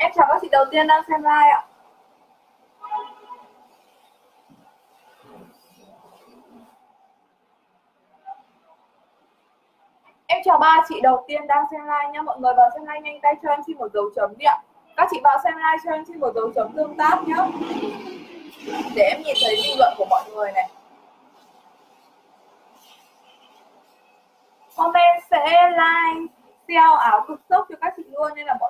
Em chào các chị đầu tiên đang xem live ạ. Em chào ba chị đầu tiên đang xem live nha. Mọi người vào xem live nhanh tay cho em xin một dấu chấm đi ạ. Các chị vào xem live cho em xin một dấu chấm tương tác nhé. Để em nhìn thấy bình luận của mọi người này. Hôm nay sẽ like sale áo cực sốc cho các chị luôn, nên là mọi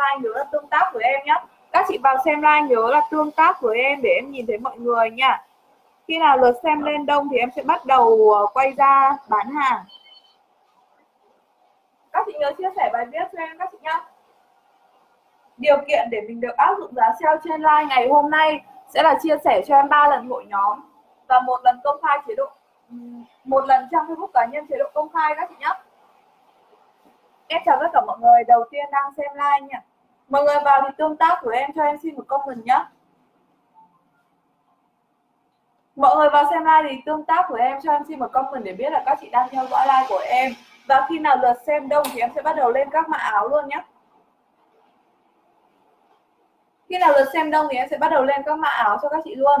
like nhớ là tương tác với em nhé các chị vào xem like nhớ là tương tác với em để em nhìn thấy mọi người nha khi nào lượt xem lên đông thì em sẽ bắt đầu ờ, quay ra bán hàng. Các chị nhớ chia sẻ bài viết cho em các chị nhé điều kiện để mình được áp dụng giá sale trên like ngày hôm nay sẽ là chia sẻ cho em ba lần hội nhóm và một lần công khai chế độ một lần trang Facebook cá nhân chế độ công khai các chị nhé Em chào tất cả mọi người. Đầu tiên đang xem like nha Mọi người vào thì tương tác của em cho em xin một comment nhé. Mọi người vào xem like thì tương tác của em cho em xin một comment để biết là các chị đang theo dõi like của em. Và khi nào lượt xem đông thì em sẽ bắt đầu lên các mã áo luôn nhé. Khi nào lượt xem đông thì em sẽ bắt đầu lên các mã áo cho các chị luôn.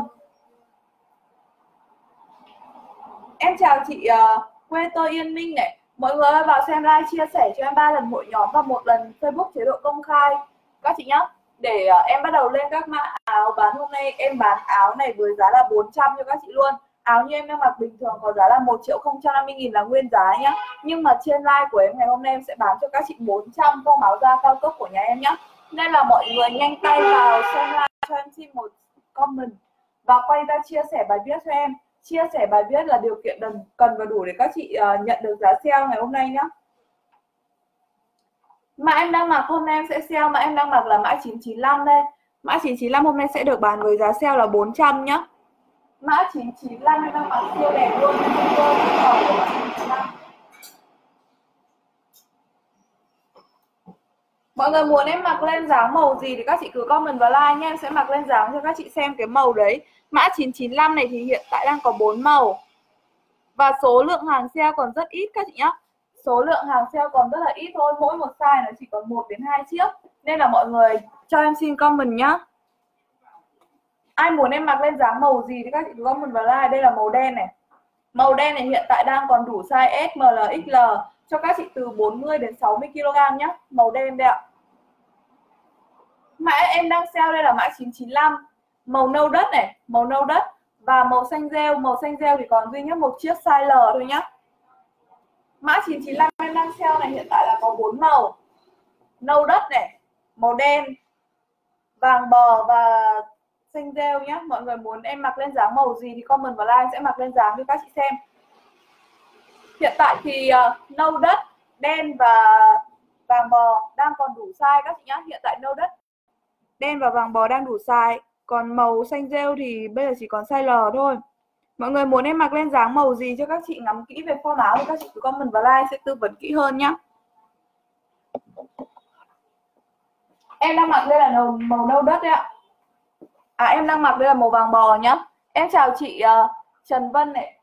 Em chào chị uh, quê tôi Yên Minh này. Mọi người ơi vào xem like chia sẻ cho em ba lần hội nhóm và một lần Facebook chế độ công khai các chị nhé để uh, em bắt đầu lên các mã áo bán hôm nay em bán áo này với giá là 400 cho các chị luôn. Áo như em đang mặc bình thường có giá là 1 triệu 050 nghìn là nguyên giá nhá. Nhưng mà trên like của em ngày hôm nay em sẽ bán cho các chị 400 con áo da cao cấp của nhà em nhá. Nên là mọi người nhanh tay vào xem like cho em xin một comment và quay ra chia sẻ bài viết cho em. Chia sẻ bài viết là điều kiện cần cần và đủ để các chị uh, nhận được giá sale ngày hôm nay nhé mã em đang mặc hôm nay em sẽ sale mã em đang mặc là mã 995 đây. Mã 995 hôm nay sẽ được bán với giá sale là 400 nhá. Mã 995 em đang mặc siêu đẹp luôn. Mọi người muốn em mặc lên dáng màu gì thì các chị cứ comment vào like nha Em sẽ mặc lên dáng cho các chị xem cái màu đấy. Mã 995 này thì hiện tại đang có 4 màu. Và số lượng hàng sale còn rất ít các chị nhé Số lượng hàng sale còn rất là ít thôi Mỗi một size nó chỉ còn 1 đến 2 chiếc. Nên là mọi người cho em xin comment nhá. Ai muốn em mặc lên dáng màu gì thì các chị comment vào like. Đây là màu đen này. Màu đen này hiện tại đang còn đủ size S, M, L, XL cho các chị từ 40 đến 60 kg nhé Màu đen đây ạ. Mã em đang sale đây là mã 995 Màu nâu đất này, màu nâu đất. Và màu xanh rêu, màu xanh rêu thì còn duy nhất một chiếc size L thôi nhá. Mã 995 em đang sale này hiện tại là có 4 màu. Nâu đất này, màu đen Vàng bò và xanh rêu nhé Mọi người muốn em mặc lên dáng màu gì thì comment vào like sẽ mặc lên dáng cho các chị xem. Hiện tại thì uh, nâu đất, đen và vàng bò đang còn đủ size các chị nhá. Hiện tại nâu đất đen và vàng bò đang đủ size. Còn màu xanh rêu thì bây giờ chỉ còn size L thôi mọi người muốn em mặc lên dáng màu gì cho các chị ngắm kỹ về form áo thì các chị cứ comment vào like sẽ tư vấn kỹ hơn nhá. Em đang mặc đây là màu, màu nâu đất đấy ạ. À em đang mặc đây là màu vàng bò nhá. Em chào chị uh, Trần Vân này.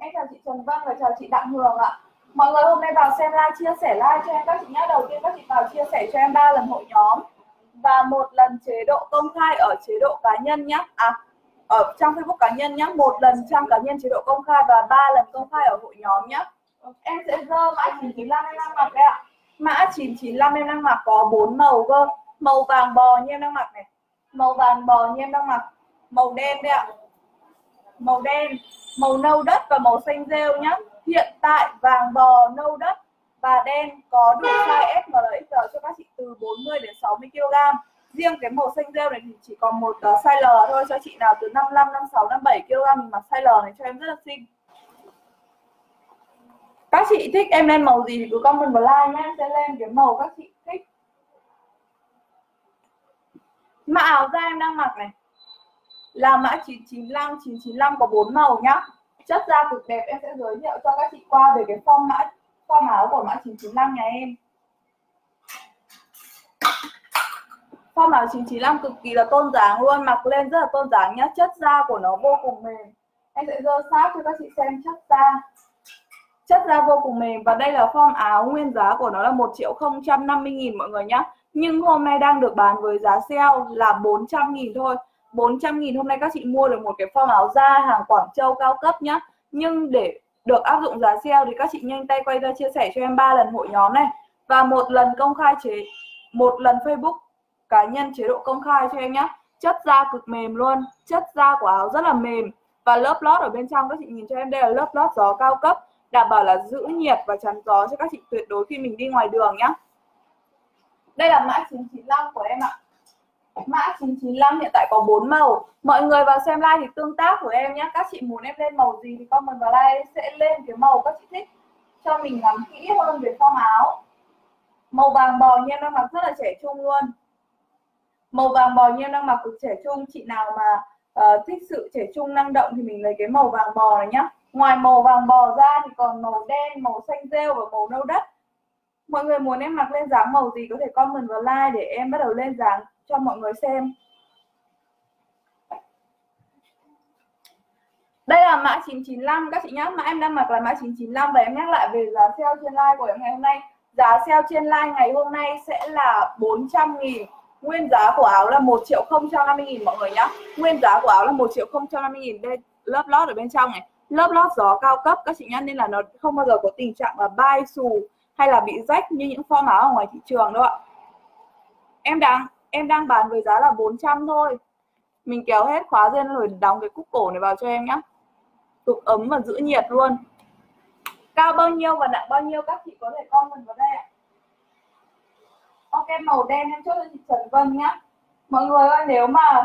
Em chào chị Trần Vân và chào chị Đặng Hường ạ. Mọi người hôm nay vào xem like chia sẻ like cho em. Các chị nhé đầu tiên các chị vào chia sẻ cho em ba lần hội nhóm và một lần chế độ công khai ở chế độ cá nhân nhé à ở trong Facebook cá nhân nhé một lần trang cá nhân chế độ công khai và ba lần công khai ở hội nhóm nhé em sẽ dơ mã 995 em đang mặc đây ạ. Mã 995 em đang mặc có bốn màu cơ. Màu vàng bò như em đang mặc này. Màu vàng bò như em đang mặc. Màu đen đây ạ. Màu đen màu nâu đất và màu xanh rêu nhé hiện tại vàng bò nâu đất và đen có đủ size S, M, L, XL cho các chị từ 40 đến 60 kg riêng cái màu xanh rêu này thì chỉ còn một uh, size L thôi. Cho chị nào từ 55, 56, 57 kg mình mặc size L này cho em rất là xinh. Các chị thích em lên màu gì thì cứ comment vào like nhé em sẽ lên cái màu các chị thích. Mã áo da em đang mặc này. Là mã 995 995 có bốn màu nhá. Chất da cực đẹp em sẽ giới thiệu cho các chị qua về cái form mã form áo của mã 995 nhà em form áo 995 cực kỳ là tôn dáng luôn, mặc lên rất là tôn dáng nhá. Chất da của nó vô cùng mềm. Em sẽ dơ sát cho các chị xem chất da. Chất da vô cùng mềm và đây là form áo nguyên giá của nó là 1 triệu 050 nghìn mọi người nhá. Nhưng hôm nay đang được bán với giá sale là 400 nghìn thôi. 400 nghìn hôm nay các chị mua được một cái form áo da hàng Quảng Châu cao cấp nhá. Nhưng để được áp dụng giá sale thì các chị nhanh tay quay ra chia sẻ cho em ba lần hội nhóm này. Và một lần công khai chế, một lần Facebook cá nhân chế độ công khai cho em nhé chất da cực mềm luôn. Chất da của áo rất là mềm. Và lớp lót ở bên trong các chị nhìn cho em, đây là lớp lót gió cao cấp, đảm bảo là giữ nhiệt và chắn gió cho các chị tuyệt đối khi mình đi ngoài đường nhé đây là mã 995 của em ạ. Mã 995 hiện tại có 4 màu. Mọi người vào xem like thì tương tác của em nhé Các chị muốn em lên màu gì thì comment vào like Sẽ lên cái màu các chị thích Cho mình ngắm kỹ hơn về form áo. Màu vàng bò như em đang mặc rất là trẻ trung luôn. Màu vàng bò nhiêu đang mặc cực trẻ trung Chị nào mà uh, thích sự trẻ trung năng động Thì mình lấy cái màu vàng bò này nhá. Ngoài màu vàng bò ra thì còn màu đen, màu xanh rêu và màu nâu đất. Mọi người muốn em mặc lên dáng màu gì có thể comment vào like để em bắt đầu lên dáng cho mọi người xem. Đây là mã 995 các chị nhá. Mã em đang mặc là mã 995 Và em nhắc lại về giá sale trên live của em ngày hôm nay. Giá sale trên live ngày hôm nay sẽ là 400 nghìn. Nguyên giá của áo là 1 triệu 050 nghìn, mọi người nhé Nguyên giá của áo là 1 triệu 050 nghìn. Đây, lớp lót ở bên trong này. Lớp lót gió cao cấp, các chị nhé Nên là nó không bao giờ có tình trạng là bay xù Hay là bị rách như những form áo ở ngoài thị trường đâu ạ. Em đang em đang bán với giá là 400 thôi. Mình kéo hết khóa lên rồi đóng cái cúc cổ này vào cho em nhé cực ấm và giữ nhiệt luôn. Cao bao nhiêu và nặng bao nhiêu, các chị có thể comment vào đây ạ ok, màu đen em chốt cho chị Trần Vân nhá. Mọi người ơi, nếu mà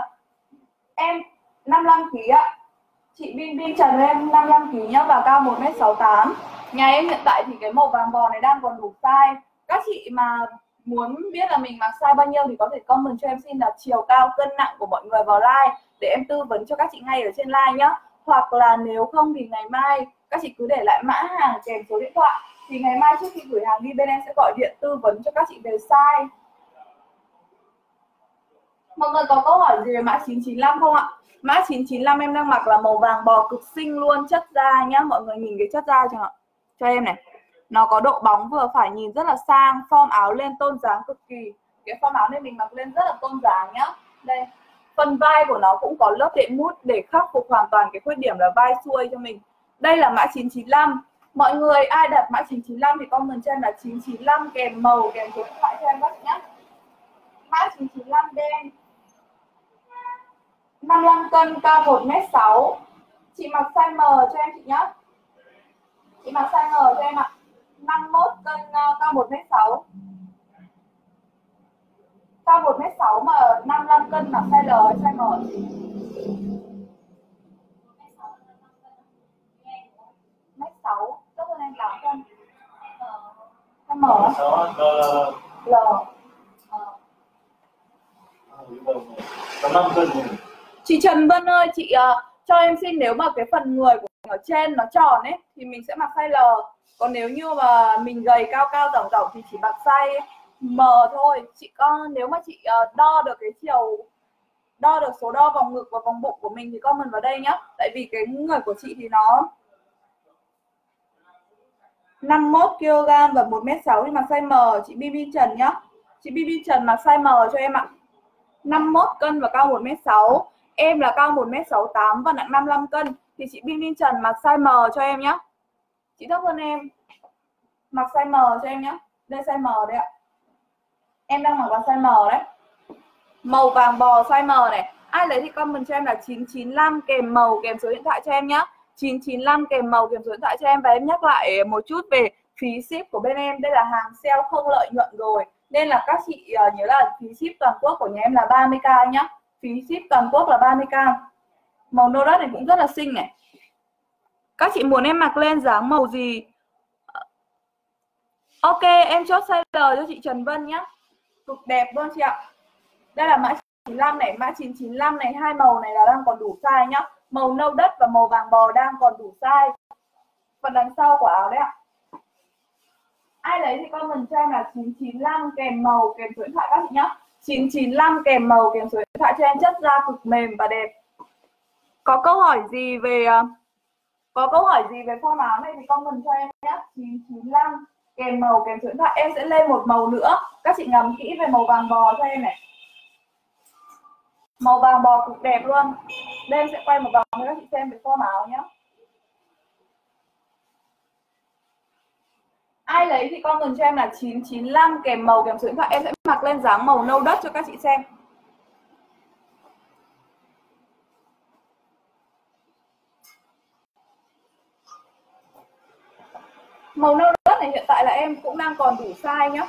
em 55 kg ạ, chị Bin Bin Trần em 55 kg nhá, và cao 1m68 nhà em hiện tại thì cái màu vàng bò này đang còn đủ size. Các chị mà muốn biết là mình mặc size bao nhiêu thì có thể comment cho em xin là chiều cao cân nặng của mọi người vào like để em tư vấn cho các chị ngay ở trên like nhá. Hoặc là nếu không thì ngày mai các chị cứ để lại mã hàng kèm số điện thoại thì ngày mai trước khi gửi hàng đi, bên em sẽ gọi điện tư vấn cho các chị về size. Mọi người có câu hỏi gì về mã 995 không ạ? Mã 995 em đang mặc là màu vàng bò cực xinh luôn, chất da nhá. Mọi người nhìn cái chất da cho cho em này. Nó có độ bóng vừa phải nhìn rất là sang, form áo lên tôn dáng cực kỳ. Cái form áo này mình mặc lên rất là tôn dáng nhá. Đây, phần vai của nó cũng có lớp đệm mút để khắc phục hoàn toàn cái khuyết điểm là vai xuôi cho mình. Đây là mã 995 mọi người, ai đặt mã 995 thì comment cho em là 995 kèm màu, kèm số điện thoại cho em bác nhé mã 995 đen. 55 cân, cao 1m6 chị mặc size M cho em chị nhé chị mặc size M cho em ạ. 51 cân ờ, cao 1m6 cao 1m6 mà 55 cân mặc size L hay size M mét 6 tốt hơn em 8 cân size M L chị Trần Vân ơi chị uh, cho em xin nếu mà cái phần người của mình ở trên nó tròn ấy thì mình sẽ mặc size L. Còn nếu như mà mình gầy cao cao tổng tổng thì chỉ mặc size M thôi. Chị con nếu mà chị uh, đo được cái chiều đo được số đo vòng ngực và vòng bụng của mình thì comment vào đây nhá. Tại vì cái người của chị thì nó 51 kg và 1m6 thì mặc size M, chị BB Trần nhá. Chị BB Trần mặc size M cho em ạ. 51 cân và cao 1m6 em là cao 1m68 và nặng 55 cân. Thì chị BB Trần mặc size M cho em nhá. Chị thấp hơn em. Mặc size M cho em nhá. đây size M đấy ạ. Em đang mặc vào size M đấy. Màu vàng bò size M này. Ai lấy thì comment cho em là 995 kèm màu, kèm số điện thoại cho em nhá. 995 kèm màu kèm số điện thoại cho em. Và em nhắc lại một chút về phí ship của bên em. Đây là hàng sale không lợi nhuận rồi. Nên là các chị uh, nhớ là phí ship toàn quốc của nhà em là 30k nhá. Phí ship toàn quốc là 30k màu nâu đất này cũng rất là xinh này. Các chị muốn em mặc lên dáng màu gì? Ờ, ok em chốt size L cho chị Trần Vân nhé cực đẹp luôn chị ạ. Đây là mã 995 này mã 995 này hai màu này là đang còn đủ size nhá màu nâu đất và màu vàng bò đang còn đủ size. Phần đằng sau của áo đấy ạ. Ai lấy thì comment cho em là 995 kèm màu kèm số điện thoại các chị nhá. 995 kèm màu kèm số điện thoại cho em. Chất da cực mềm và đẹp. Có câu hỏi gì về à, có câu hỏi gì về form áo này thì comment cho em nhé 995 kèm màu kèm số điện thoại. Em sẽ lên một màu nữa. Các chị ngắm kỹ về màu vàng bò cho em này màu vàng bò cực đẹp luôn. Đây em sẽ quay một vòng cho các chị xem về form áo nhé ai lấy thì comment cho em là 995 kèm màu, kèm số điện thoại. Em sẽ mặc lên dáng màu nâu đất cho các chị xem. Màu nâu đất này hiện tại là em cũng đang còn đủ size nhá.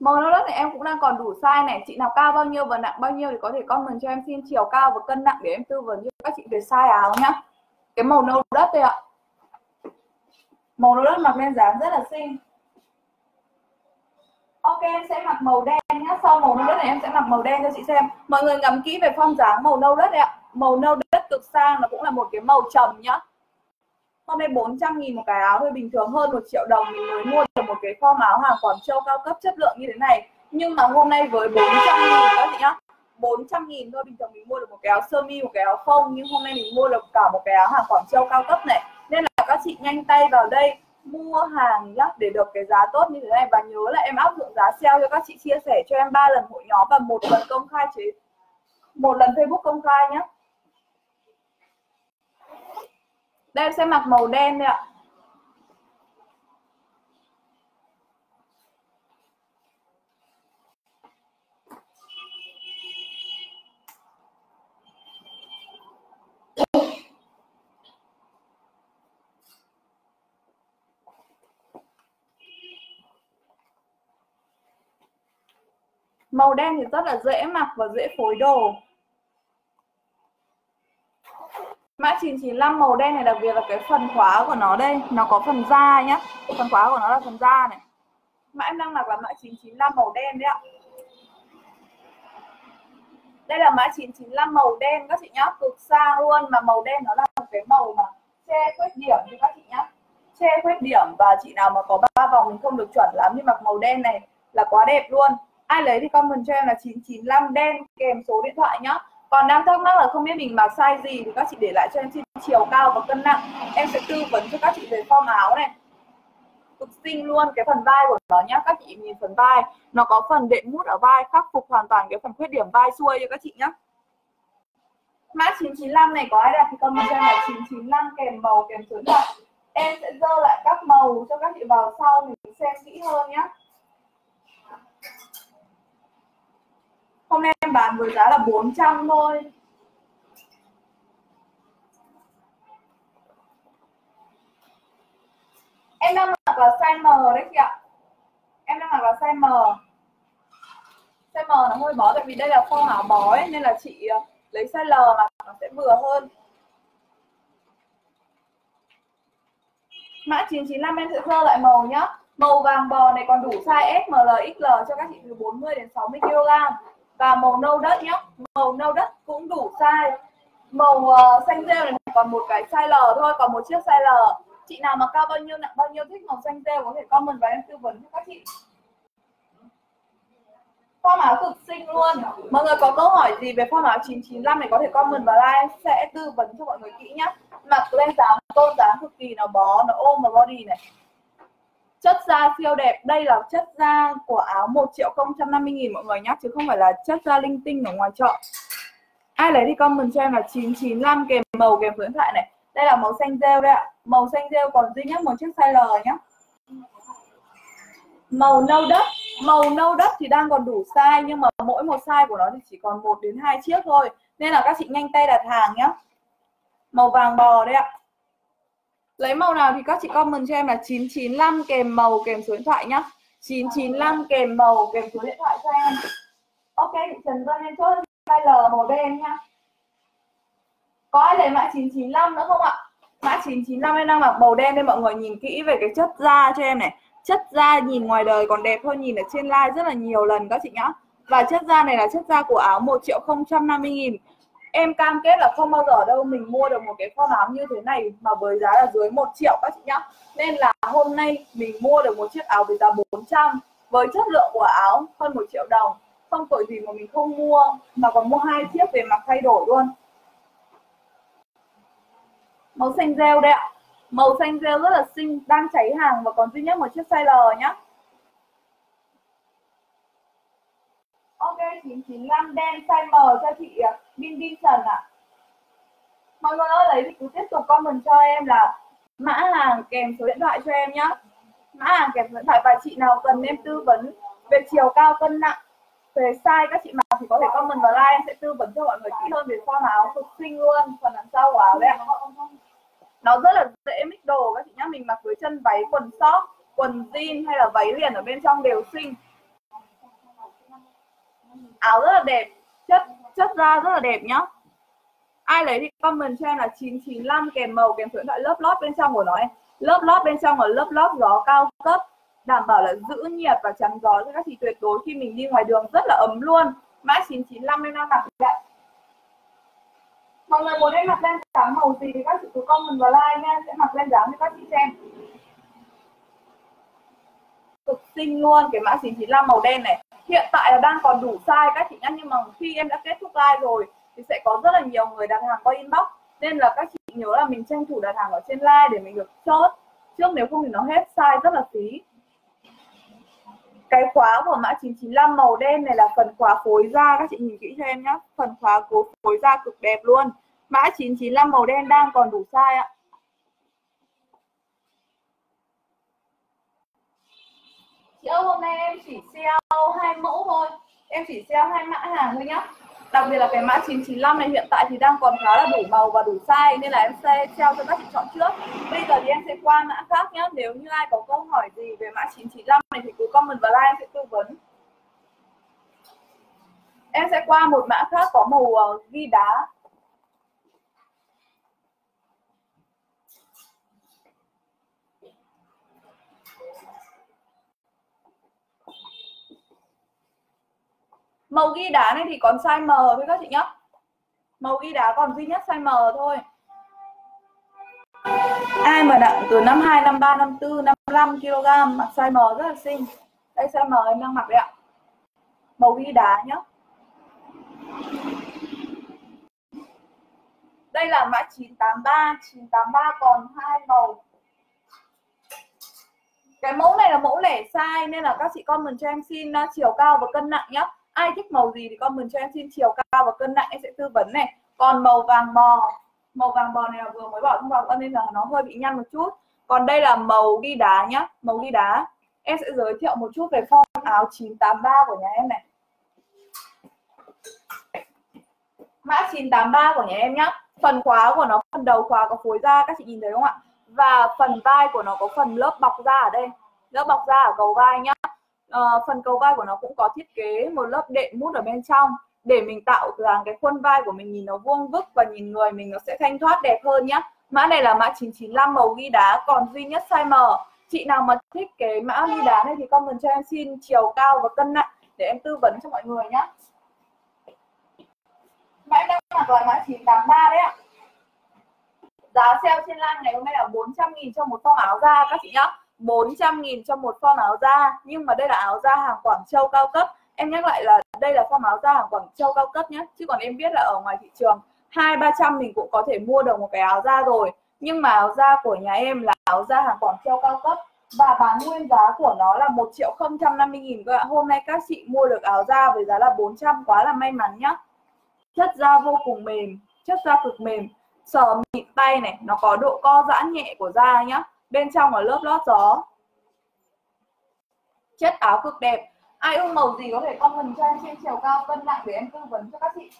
Màu nâu đất này em cũng đang còn đủ size này. Chị nào cao bao nhiêu và nặng bao nhiêu thì có thể comment cho em xin chiều cao và cân nặng để em tư vấn cho các chị về size áo nhá. Cái màu nâu đất đây ạ. Màu nâu đất mặc lên dáng rất là xinh. Ok, em sẽ mặc màu đen nhá. Sau màu nâu đất này em sẽ mặc màu đen cho chị xem. Mọi người ngắm kỹ về phong dáng màu nâu đất đây ạ. Màu nâu đất cực sang, nó cũng là một cái màu trầm nhá hôm nay 400 nghìn một cái áo thôi bình thường hơn một triệu đồng, mình mới mua được một cái form áo hàng Quảng Châu cao cấp chất lượng như thế này. Nhưng mà hôm nay với 400 nghìn các chị nhá 400 nghìn thôi, bình thường mình mua được một cái áo sơ mi, một cái áo phông, nhưng hôm nay mình mua được cả một cái áo hàng Quảng Châu cao cấp này. Nên là các chị nhanh tay vào đây, mua hàng nhá, để được cái giá tốt như thế này. Và nhớ là em áp dụng giá sale cho các chị chia sẻ cho em ba lần hội nhóm và một lần công khai chế một lần Facebook công khai nhé đây em sẽ mặc màu đen đây ạ. Màu đen thì rất là dễ mặc và dễ phối đồ. Mã 995 màu đen này đặc biệt là cái phần khóa của nó đây, Nó có phần da nhá. Phần khóa của nó là phần da này. Mã em đang mặc là mã 995 màu đen đấy ạ. Đây là mã 995 màu đen các chị nhá. Cực xa luôn mà màu đen nó là một cái màu mà che khuyết điểm như các chị nhá. Che khuyết điểm và chị nào mà có ba vòng mình không được chuẩn lắm, nhưng mặc màu đen này là quá đẹp luôn. Ai lấy thì comment cho em là 995 đen kèm số điện thoại nhá còn đang thắc mắc là không biết mình mặc size gì thì các chị để lại cho em xin chiều cao và cân nặng. Em sẽ tư vấn cho các chị về form áo này. Cực xinh luôn, cái phần vai của nó nhá, các chị nhìn phần vai, nó có phần đệm mút ở vai, khắc phục hoàn toàn cái phần khuyết điểm vai xuôi cho các chị nhá. Mã 995 này, có ai đặt thì comment cho em là 995 kèm màu, kèm số điện em sẽ dơ lại các màu cho các chị vào sau mình xem kỹ hơn nhé Hôm nay em bán với giá là 400 thôi. Em đang mặc là size M đấy chị ạ. Em đang mặc là size M. Size M nó hơi bó tại vì đây là kho áo bó ấy, Nên là chị ờ, lấy size L mà nó sẽ vừa hơn. Mã 995 em sẽ thơ lại màu nhá. Màu vàng bò này còn đủ size S, m l XL cho các chị từ 40 đến 60 kg và màu nâu đất nhé màu nâu đất cũng đủ size. Màu uh, xanh rêu này còn một cái size L thôi còn một chiếc size L. Chị nào mà cao bao nhiêu nặng bao nhiêu thích màu xanh rêu có thể comment và em tư vấn cho các chị. Form áo cực xinh luôn. Mọi người có câu hỏi gì về form áo 995 này có thể comment vào like sẽ tư vấn cho mọi người kỹ nhá. Mặc lên dáng tôn dáng cực kỳ nó bó nó ôm vào body này chất da siêu đẹp, đây là chất da của áo 1 triệu 050 nghìn mọi người nhé chứ không phải là chất da linh tinh ở ngoài chợ. Ai lấy thì comment cho em là 995 kèm màu kèm số thoại này. Đây là màu xanh rêu đây ạ. Màu xanh rêu còn duy nhất một chiếc size L nhé màu nâu đất. Màu nâu đất thì đang còn đủ size, nhưng mà mỗi một size của nó thì chỉ còn một đến hai chiếc thôi. Nên là các chị nhanh tay đặt hàng nhé màu vàng bò đây ạ. Lấy màu nào thì các chị comment cho em là 995 kèm màu kèm số điện thoại nhá. 995 kèm màu kèm số điện thoại cho em. Ok chị Trần Vân em chốt size L màu đen nhá. Có ai lấy mã 995 nữa không ạ? Mã 995 em đang mặc màu đen nên mọi người nhìn kỹ về cái chất da cho em này. Chất da nhìn ngoài đời còn đẹp hơn nhìn ở trên live rất là nhiều lần các chị nhá. Và chất da này là chất da của áo 1 triệu 050 nghìn em cam kết là không bao giờ đâu mình mua được một cái form áo như thế này mà với giá là dưới 1 triệu các chị nhá. Nên là hôm nay mình mua được một chiếc áo với giá 400 với chất lượng của áo hơn một triệu đồng. Không tội gì mà mình không mua, mà còn mua hai chiếc về mặc thay đổi luôn. Màu xanh rêu đấy ạ. Màu xanh rêu rất là xinh, đang cháy hàng và còn duy nhất một chiếc size L nhá. Ok 995 đen size M cho chị à, Bin Bin Trần ạ. Mọi người ơi, lấy thì cứ tiếp tục comment cho em là mã hàng kèm số điện thoại cho em nhé. Mã hàng kèm số điện thoại và chị nào cần em tư vấn về chiều cao, cân nặng, về size các chị mặc thì có thể comment vào like em sẽ tư vấn cho mọi người kỹ hơn về form áo cực xinh luôn, phần đằng sau của áo đấy ạ nó rất là dễ mix đồ các chị nhá, mình mặc với chân váy quần short, quần jean hay là váy liền ở bên trong đều xinh áo rất là đẹp. Chất chất da rất là đẹp nhá. Ai lấy thì comment cho em là 995 kèm màu, kèm số điện thoại lớp lót bên trong của nó em lớp lót bên trong là lớp lót gió cao cấp, đảm bảo là giữ nhiệt và chắn gió cho các chị tuyệt đối khi mình đi ngoài đường rất là ấm luôn. Mã 995 em đang mặc vậy mọi người muốn em mặc lên dáng màu gì thì các chị cứ comment vào like nha, sẽ mặc lên dáng cho các chị xem cực xinh luôn, cái mã 995 màu đen này. Hiện tại là đang còn đủ size các chị nhá, nhưng mà khi em đã kết thúc live rồi thì sẽ có rất là nhiều người đặt hàng qua inbox. Nên là các chị nhớ là mình tranh thủ đặt hàng ở trên live để mình được chốt. Trước nếu không thì nó hết size rất là phí. Cái khóa của mã 995 màu đen này là phần khóa phối da, các chị nhìn kỹ cho em nhé phần khóa cố phối da cực đẹp luôn. Mã 995 màu đen đang còn đủ size ạ. Chị ơi hôm nay em chỉ sale hai mẫu thôi. Em chỉ sale hai mã hàng thôi nhá. Đặc biệt là cái mã 995 này hiện tại thì đang còn khá là đủ màu và đủ size, nên là em sẽ treo cho các chị chọn trước. Bây giờ thì em sẽ qua mã khác nhá. Nếu như ai có câu hỏi gì về mã 995 này thì cứ comment và like em sẽ tư vấn. Em sẽ qua một mã khác có màu ờ, ghi đá. Màu ghi đá này thì còn size M thôi các chị nhé màu ghi đá còn duy nhất size M thôi. Ai mà nặng từ 52, 53, 54, 55 kg mặc size M rất là xinh. Đây size M em đang mặc đấy ạ. Màu ghi đá nhá. Đây là mã 983 983 còn hai màu. Cái mẫu này là mẫu lẻ size nên là các chị comment cho em xin à, chiều cao và cân nặng nhé ai thích màu gì thì comment cho em. Xin chiều cao và cân nặng, em sẽ tư vấn này. Còn màu vàng bò, màu vàng bò này là vừa mới bỏ trong vòng nên là nó hơi bị nhăn một chút. Còn đây là màu ghi đá nhá, màu ghi đá. Em sẽ giới thiệu một chút về form áo 983 của nhà em này. Mã 983 của nhà em nhá. Phần khóa của nó, phần đầu khóa có phối da các chị nhìn thấy không ạ? Và phần vai của nó có phần lớp bọc da ở đây. Lớp bọc da ở cầu vai nhá uh, phần cầu vai của nó cũng có thiết kế một lớp đệm mút ở bên trong để mình tạo rằng cái khuôn vai của mình nhìn nó vuông vức và nhìn người mình nó sẽ thanh thoát đẹp hơn nhé mã này là mã 995 màu ghi đá còn duy nhất size M. Chị nào mà thích cái mã ghi đá này thì comment cho em xin chiều cao và cân nặng để em tư vấn cho mọi người nhé mã em đang mặc là mã 983 đấy ạ. Giá sale trên lan ngày hôm nay là 400 nghìn cho một form áo da các chị nhá. 400 nghìn cho một form áo da. Nhưng mà đây là áo da hàng Quảng Châu cao cấp. Em nhắc lại là đây là form áo da hàng Quảng Châu cao cấp nhé chứ còn em biết là ở ngoài thị trường, hai, ba trăm mình cũng có thể mua được một cái áo da rồi. Nhưng mà áo da của nhà em là áo da hàng Quảng Châu cao cấp. Và bán nguyên giá của nó là 1 triệu 050 nghìn các bạn hôm nay các chị mua được áo da với giá là 400 quá là may mắn nhá. Chất da vô cùng mềm, chất da cực mềm. Sờ mịn tay này, nó có độ co giãn nhẹ của da nhá bên trong là lớp lót gió. Chất áo cực đẹp. Ai ưng màu gì có thể comment cho em trên chiều cao, cân nặng để em tư vấn cho các chị?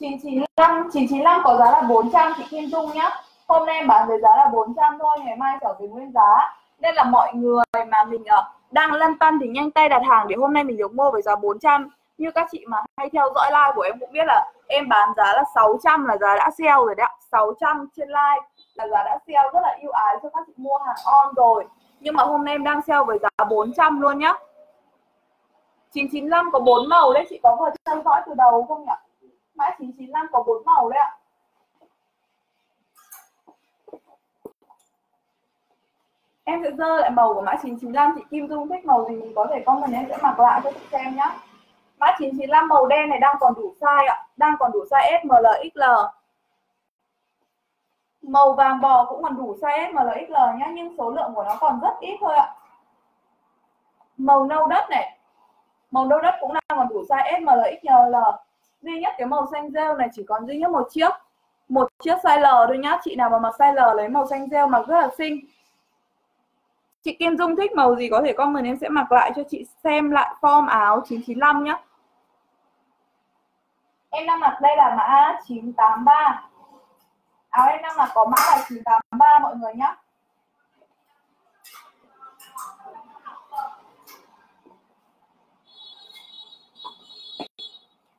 995 995 có giá là 400 chị Kim Dung nhá. Hôm nay em bán với giá là 400 thôi, ngày mai trở về nguyên giá. Nên là mọi người mà mình ờ, đang lăn tăn thì nhanh tay đặt hàng để hôm nay mình được mua với giá 400 như các chị mà hay theo dõi live của em cũng biết là em bán giá là 600 là giá đã sale rồi đấy ạ. 600 trên live là giá đã sale rất là ưu ái cho các chị mua hàng on rồi. Nhưng mà hôm nay em đang sale với giá 400 luôn nhá. 995 có 4 màu đấy, chị có vừa theo dõi từ đầu không nhỉ? Mã 995 có 4 màu đấy ạ. Em sẽ dơ lại màu của mã 995 chị Kim Dung thích màu gì mình có thể comment, em sẽ mặc lại cho chị xem nhá mã 995 màu đen này đang còn đủ size ạ. Đang còn đủ size S, M, L, XL màu vàng bò cũng còn đủ size S, M, L, XL nhá nhưng số lượng của nó còn rất ít thôi ạ. Màu nâu đất này. Màu nâu đất cũng đang còn đủ size S, M, L, XL duy nhất cái màu xanh rêu này chỉ còn duy nhất một chiếc. Một chiếc size L thôi nhá. Chị nào mà mặc size L lấy màu xanh rêu mặc rất là xinh. Chị Kim Dung thích màu gì có thể comment em sẽ mặc lại cho chị xem lại form áo 995 nhá. Em đang mặc đây là mã 983. Áo à, em đang mặc có mã là 983 mọi người nhé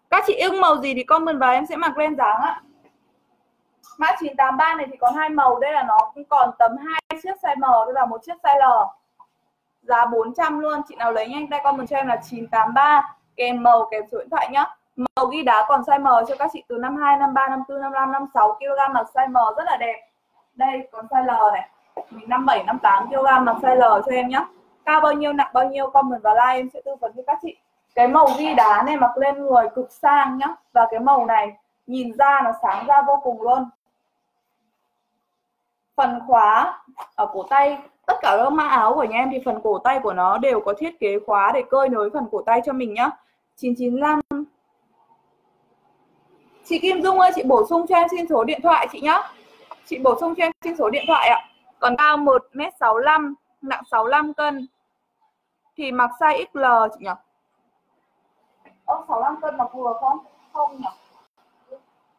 Các chị yêu màu gì thì comment vào em sẽ mặc lên dáng ạ. Mã 983 này thì có hai màu, đây là nó cũng còn tấm hai chiếc size M đây là một chiếc size L. Giá 400 luôn, chị nào lấy nhanh tay comment cho em là 983 kèm màu kèm số điện thoại nhá. Màu ghi đá còn size M cho các chị từ 52, 53, 54, 55, 56 kg mặc size M rất là đẹp. Đây còn size L này. Mình 57, 58 kg mặc size L cho em nhé. Cao bao nhiêu, nặng bao nhiêu comment vào like em sẽ tư vấn cho các chị. Cái màu ghi đá này mặc lên người cực sang nhá. Và cái màu này nhìn ra nó sáng ra vô cùng luôn phần khóa ở cổ tay tất cả các mã áo của nhà em thì phần cổ tay của nó đều có thiết kế khóa để cơi nối phần cổ tay cho mình nhá 995 chị Kim Dung ơi chị bổ sung cho em xin số điện thoại chị nhá. Chị bổ sung cho em xin số điện thoại ạ. Còn cao 1m65 nặng 65 cân. Thì mặc size XL chị nhỉ Ơ 65 cân mặc vừa không? Không nhỉ?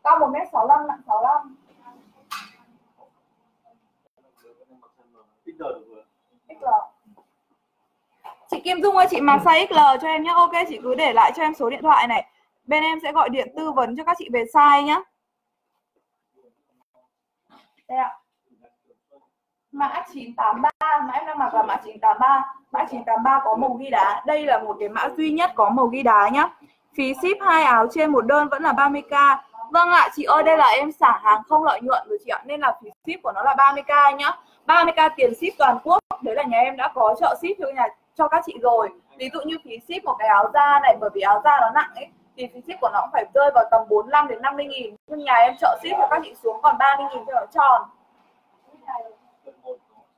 Cao 1m65 nặng 65 XL Chị Kim Dung ơi chị mặc size XL cho em nhé Ok chị cứ để lại cho em số điện thoại này Bên em sẽ gọi điện tư vấn cho các chị về size nhé Đây ạ. Mã 983 Mã em đang mặc là mã 983 Mã 983 có màu ghi đá. Đây là một cái mã duy nhất có màu ghi đá nhá. Phí ship hai áo trên một đơn vẫn là 30k Vâng ạ, chị ơi, đây là em xả hàng không lợi nhuận rồi chị ạ. Nên là phí ship của nó là 30k nhá. 30k tiền ship toàn quốc. Đấy là nhà em đã có trợ ship cho nhà, cho các chị rồi. Ví dụ như phí ship một cái áo da này, bởi vì áo da nó nặng ấy thì phí ship của nó cũng phải rơi vào tầm 45 đến 50 nghìn. Nhưng nhà em trợ ship cho các chị xuống còn 30 nghìn cho nó tròn.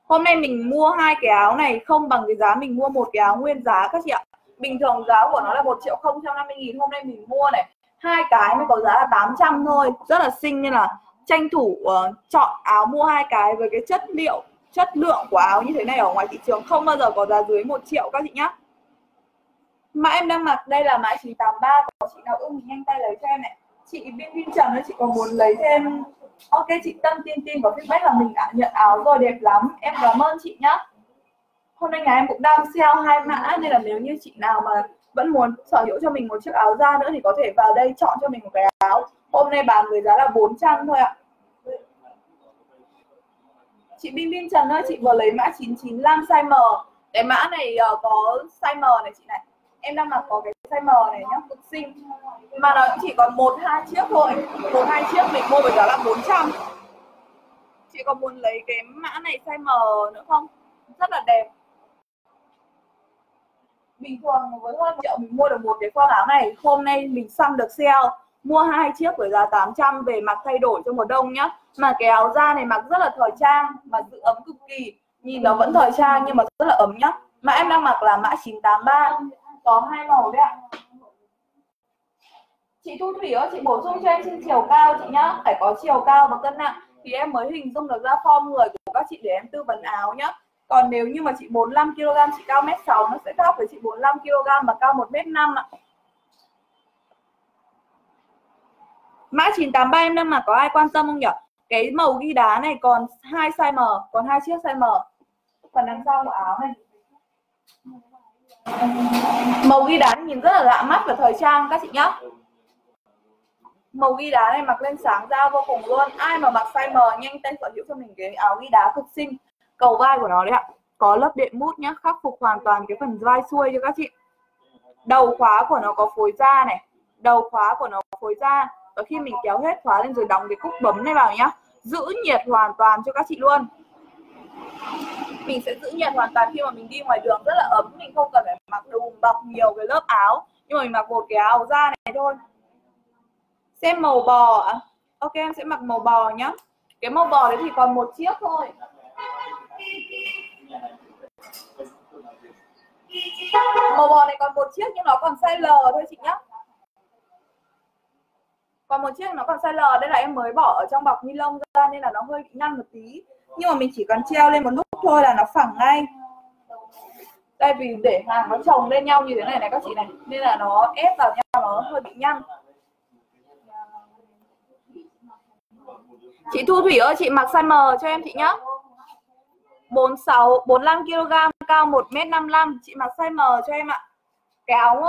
Hôm nay mình mua hai cái áo này không bằng cái giá mình mua một cái áo nguyên giá các chị ạ. Bình thường giá của nó là một triệu không trăm năm mươi nghìn. Hôm nay mình mua này hai cái mới có giá là 800 thôi. Rất là xinh nên là tranh thủ uh, chọn áo mua hai cái với cái chất liệu chất lượng của áo như thế này ở ngoài thị trường không bao giờ có giá dưới 1 triệu các chị nhé mã em đang mặc đây là mã 983 của chị nào ưng thì nhanh tay lấy cho em này. Chị Biên Biên Trần ơi chị có muốn lấy thêm ok chị Tâm tin tin có feedback là mình đã nhận áo rồi đẹp lắm. Em cảm ơn chị nhá. Hôm nay nhà em cũng đang sale hai mã nên là nếu như chị nào mà vẫn muốn sở hữu cho mình một chiếc áo da nữa thì có thể vào đây chọn cho mình một cái áo. Hôm nay bán với giá là 400 thôi ạ. Chị Bim Bim Trần ơi chị vừa lấy mã 995 size M. Cái mã này uh, có size M này chị này em đang mặc có cái size M này nhá, cực xinh. Mà nó chỉ còn một, hai chiếc thôi. Một, hai chiếc, mình mua với giá là 400 chị có muốn lấy cái mã này size M nữa không? Rất là đẹp. Bình thường với hơn triệu mình mua được một cái khoác áo này, hôm nay mình săn được sale, mua hai chiếc với giá 800 về mặc thay đổi cho mùa đông nhá. Mà cái áo da này mặc rất là thời trang, mà giữ ấm cực kỳ. Nhìn nó vẫn thời trang nhưng mà rất là ấm nhá. Mà em đang mặc là mã 983 có hai màu đấy ạ. Chị Thu Thủy ơi, chị bổ sung cho em xin chiều cao chị nhá. Phải có chiều cao và cân nặng. Thì em mới hình dung được ra form người của các chị để em tư vấn áo nhá. Còn nếu như mà chị 45 kg chị cao mét 6 nó sẽ khác với chị 45 kg mà cao 1 mét 5 ạ. Mã 983 em đang mặc có ai quan tâm không nhỉ? cái màu ghi đá này còn hai size M, còn hai chiếc size M. Phần đằng sau của áo này màu ghi đá nhìn rất là lạ mắt và thời trang, các chị nhá. Màu ghi đá này mặc lên sáng da vô cùng luôn. Ai mà mặc size M, nhanh tay sở hữu cho mình cái áo ghi đá cực xinh cầu vai của nó đấy ạ. Có lớp đệm mút nhá, khắc phục hoàn toàn cái phần vai xuôi cho các chị. Đầu khóa của nó có phối da này. Đầu khóa của nó có phối da. Và khi mình kéo hết khóa lên rồi đóng cái cúc bấm này vào nhá, giữ nhiệt hoàn toàn cho các chị luôn mình sẽ giữ nhiệt hoàn toàn khi mà mình đi ngoài đường, rất là ấm. Mình không cần phải mặc đùm bọc nhiều cái lớp áo, nhưng mà mình mặc một cái áo da này thôi. Xem màu bò à? ok, em sẽ mặc màu bò nhá. Cái màu bò đấy thì còn một chiếc thôi. Màu bò này còn một chiếc, nhưng nó còn size L thôi chị nhá. Còn một chiếc, nó còn size L. Đây là em mới bỏ ở trong bọc ni lông ra, nên là nó hơi bị nhăn một tí nhưng mà mình chỉ cần treo lên một nút thôi là nó phẳng ngay. Đây vì để hàng nó chồng lên nhau như thế này này các chị này nên là nó ép vào nhau nó hơi bị nhăn. Chị Thu Thủy ơi chị mặc size M cho em chị nhá. 46 45 kg cao 1m55 chị mặc size M cho em ạ. Cái áo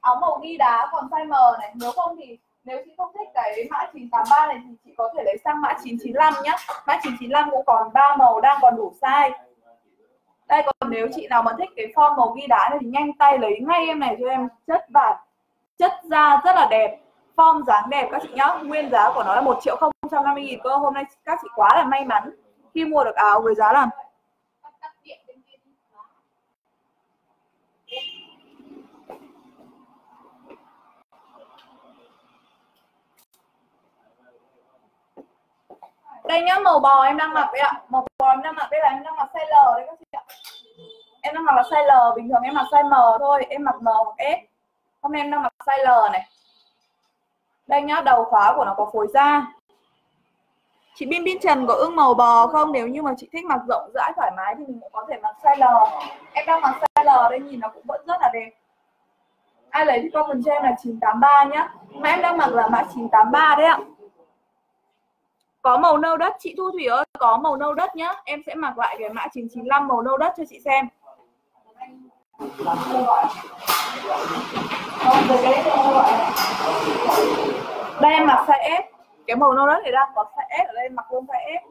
áo màu ghi đá còn size M này nếu không thì nếu chị không thích cái mã 983 này thì chị có thể lấy sang mã 995 nhá. Mã 995 cũng còn ba màu đang còn đủ size. Đây, còn nếu chị nào mà thích cái form màu ghi đá này thì nhanh tay lấy ngay em này cho em. Chất và chất da rất là đẹp. Form dáng đẹp các chị nhá. Nguyên giá của nó là 1 triệu 050 nghìn cơ. Hôm nay các chị quá là may mắn khi mua được áo với giá là đây nhá, màu bò em đang mặc đấy ạ. Màu bò em đang mặc đây là em đang mặc size L đấy các chị ạ. Em đang mặc là size L, bình thường em mặc size M thôi, em mặc M hoặc S. Hôm nay em đang mặc size L này. Đây nhá, đầu khóa của nó có phối da. Chị Bin Bin Trần có ưng màu bò không? Nếu như mà chị thích mặc rộng rãi thoải mái thì mình cũng có thể mặc size L. Em đang mặc size L, đây nhìn nó cũng vẫn rất là đẹp. Ai lấy thì comment cho em là 983 nhá. Mà em đang mặc là mã 983 đấy ạ có màu nâu đất. Chị Thu Thủy ơi, có màu nâu đất nhá. Em sẽ mặc lại cái mã 995 màu nâu đất cho chị xem. Đây, em mặc size S. Cái màu nâu đất thì đang có size S ở đây, mặc luôn size S.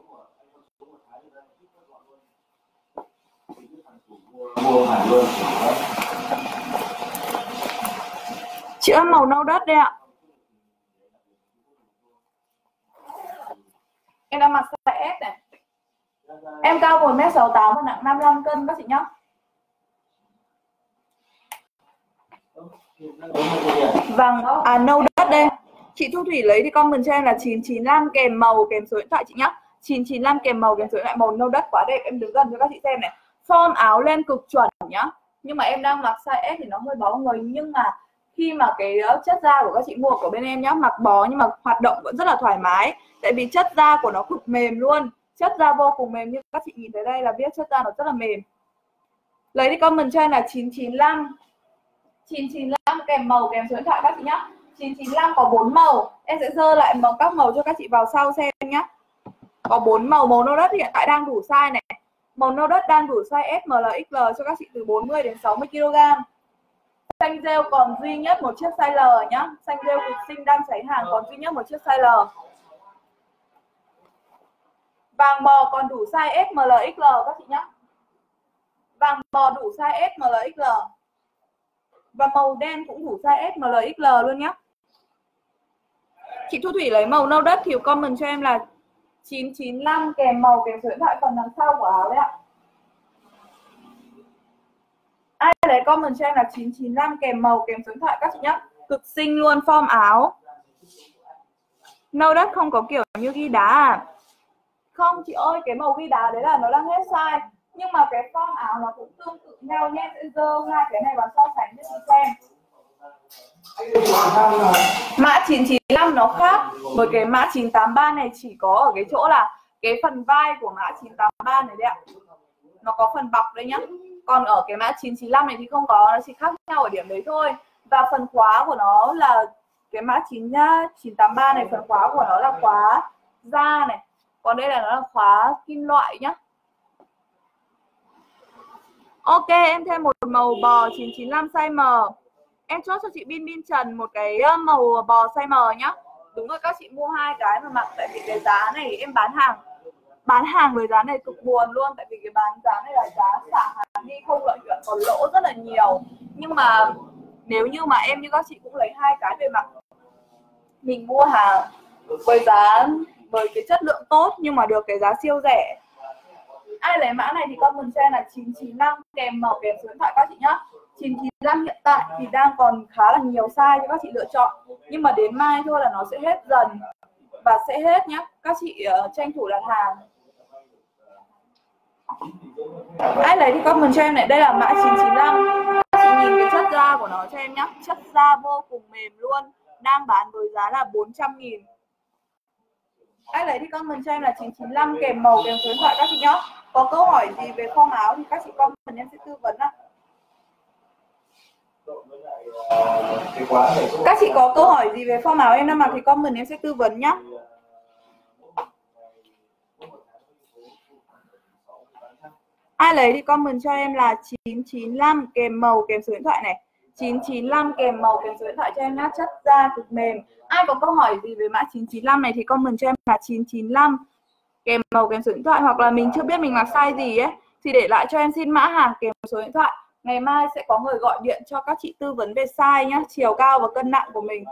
Chị ơi, màu nâu đất đây ạ. Em đang mặc size S này. Em cao 1m68 và nặng 55 cân các chị nhá Vâng, à nâu đất đây. Chị Thu Thủy lấy thì comment cho em là 995 kèm màu kèm số điện thoại chị nhá 995 kèm màu kèm số điện thoại màu nâu đất quá đẹp. Em đứng gần cho các chị xem này. Form áo lên cực chuẩn nhá. Nhưng mà em đang mặc size S thì nó hơi bó người. Nhưng mà khi mà cái ờ, chất da của các chị mua của bên em nhá mặc bó nhưng mà hoạt động vẫn rất là thoải mái. Tại vì chất da của nó cực mềm luôn. Chất da vô cùng mềm như các chị nhìn thấy đây là biết chất da nó rất là mềm. Lấy đi comment cho em là 995 995 kèm màu kèm số điện thoại các chị nhá. 995 có 4 màu. Em sẽ dơ lại màu các màu cho các chị vào sau xem nhá. Có 4 màu màu nâu đất hiện tại đang đủ size này. Màu nâu đất đang đủ size S, M, L, XL cho các chị từ 40 đến 60 kg xanh rêu còn duy nhất một chiếc size L nhá. Xanh rêu cực sinh đang cháy hàng còn duy nhất một chiếc size L. Vàng bò còn đủ size S, M, L, XL các chị nhá. Vàng bò đủ size S, M, L, XL và màu đen cũng đủ size S, M, L, XL luôn nhá. Chị Thu Thủy lấy màu nâu đất thì comment cho em là 995 kèm màu kèm số điện thoại phần đằng sau của áo đấy ạ. Đấy con comment cho em là 995 kèm màu, kèm số điện thoại các chị nhá. Cực xinh luôn, form áo. Nâu đất không có kiểu như ghi đá à? Không, chị ơi, cái màu ghi đá đấy là nó đang hết size. Nhưng mà cái form áo nó cũng tương tự nhau nhé sẽ dơ hai cái này và so sánh cho chị xem. Mã 995 nó khác với cái mã 983 này, chỉ có ở cái chỗ là cái phần vai của mã 983 này đấy ạ. Nó có phần bọc đấy nhá còn ở cái mã 995 này thì không có, nó chỉ khác nhau ở điểm đấy thôi. Và phần khóa của nó là cái mã 9 nhá 983 này, phần khóa của nó là khóa da này. Còn đây là nó là khóa kim loại, nhá. Ok, em thêm một màu bò 995 size M. Em chốt cho chị Bin Bin Trần một cái màu bò size M, nhá. Đúng rồi, các chị mua hai cái mà mặc tại vì cái giá này em bán hàng bán hàng với giá này cực buồn luôn tại vì cái bán giá này là giá xả hàng đi không lợi nhuận còn lỗ rất là nhiều. Nhưng mà nếu như mà em như các chị cũng lấy hai cái về mặt mình mua hàng với giá với cái chất lượng tốt nhưng mà được cái giá siêu rẻ. Ai lấy mã này thì comment xem là 995 kèm màu kèm số điện thoại các chị nhá. 995 hiện tại thì đang còn khá là nhiều size cho các chị lựa chọn nhưng mà đến mai thôi là nó sẽ hết dần và sẽ hết nhá. Các chị uh, tranh thủ đặt hàng ai lấy thì comment cho em này. Đây là mã 995 các chị nhìn cái chất da của nó cho em nhá. Chất da vô cùng mềm luôn. Đang bán với giá là 400 nghìn. Ai lấy thì comment cho em là 995 kèm màu, kèm số điện thoại các chị nhá. Có câu hỏi gì về form áo thì các chị comment, em sẽ tư vấn ạ. Các chị có câu hỏi gì về form áo em đang mặc thì comment, em sẽ tư vấn nhá. Ai lấy thì comment cho em là 995 kèm màu, kèm số điện thoại này. 995 kèm màu, kèm số điện thoại cho em nhá. Chất da cực mềm. Ai có câu hỏi gì về mã 995 này thì comment cho em là 995 kèm màu, kèm số điện thoại. Hoặc là mình chưa biết mình mặc size gì ấy, thì để lại cho em xin mã hàng, kèm số điện thoại. Ngày mai sẽ có người gọi điện cho các chị tư vấn về size nhá. Chiều cao và cân nặng của mình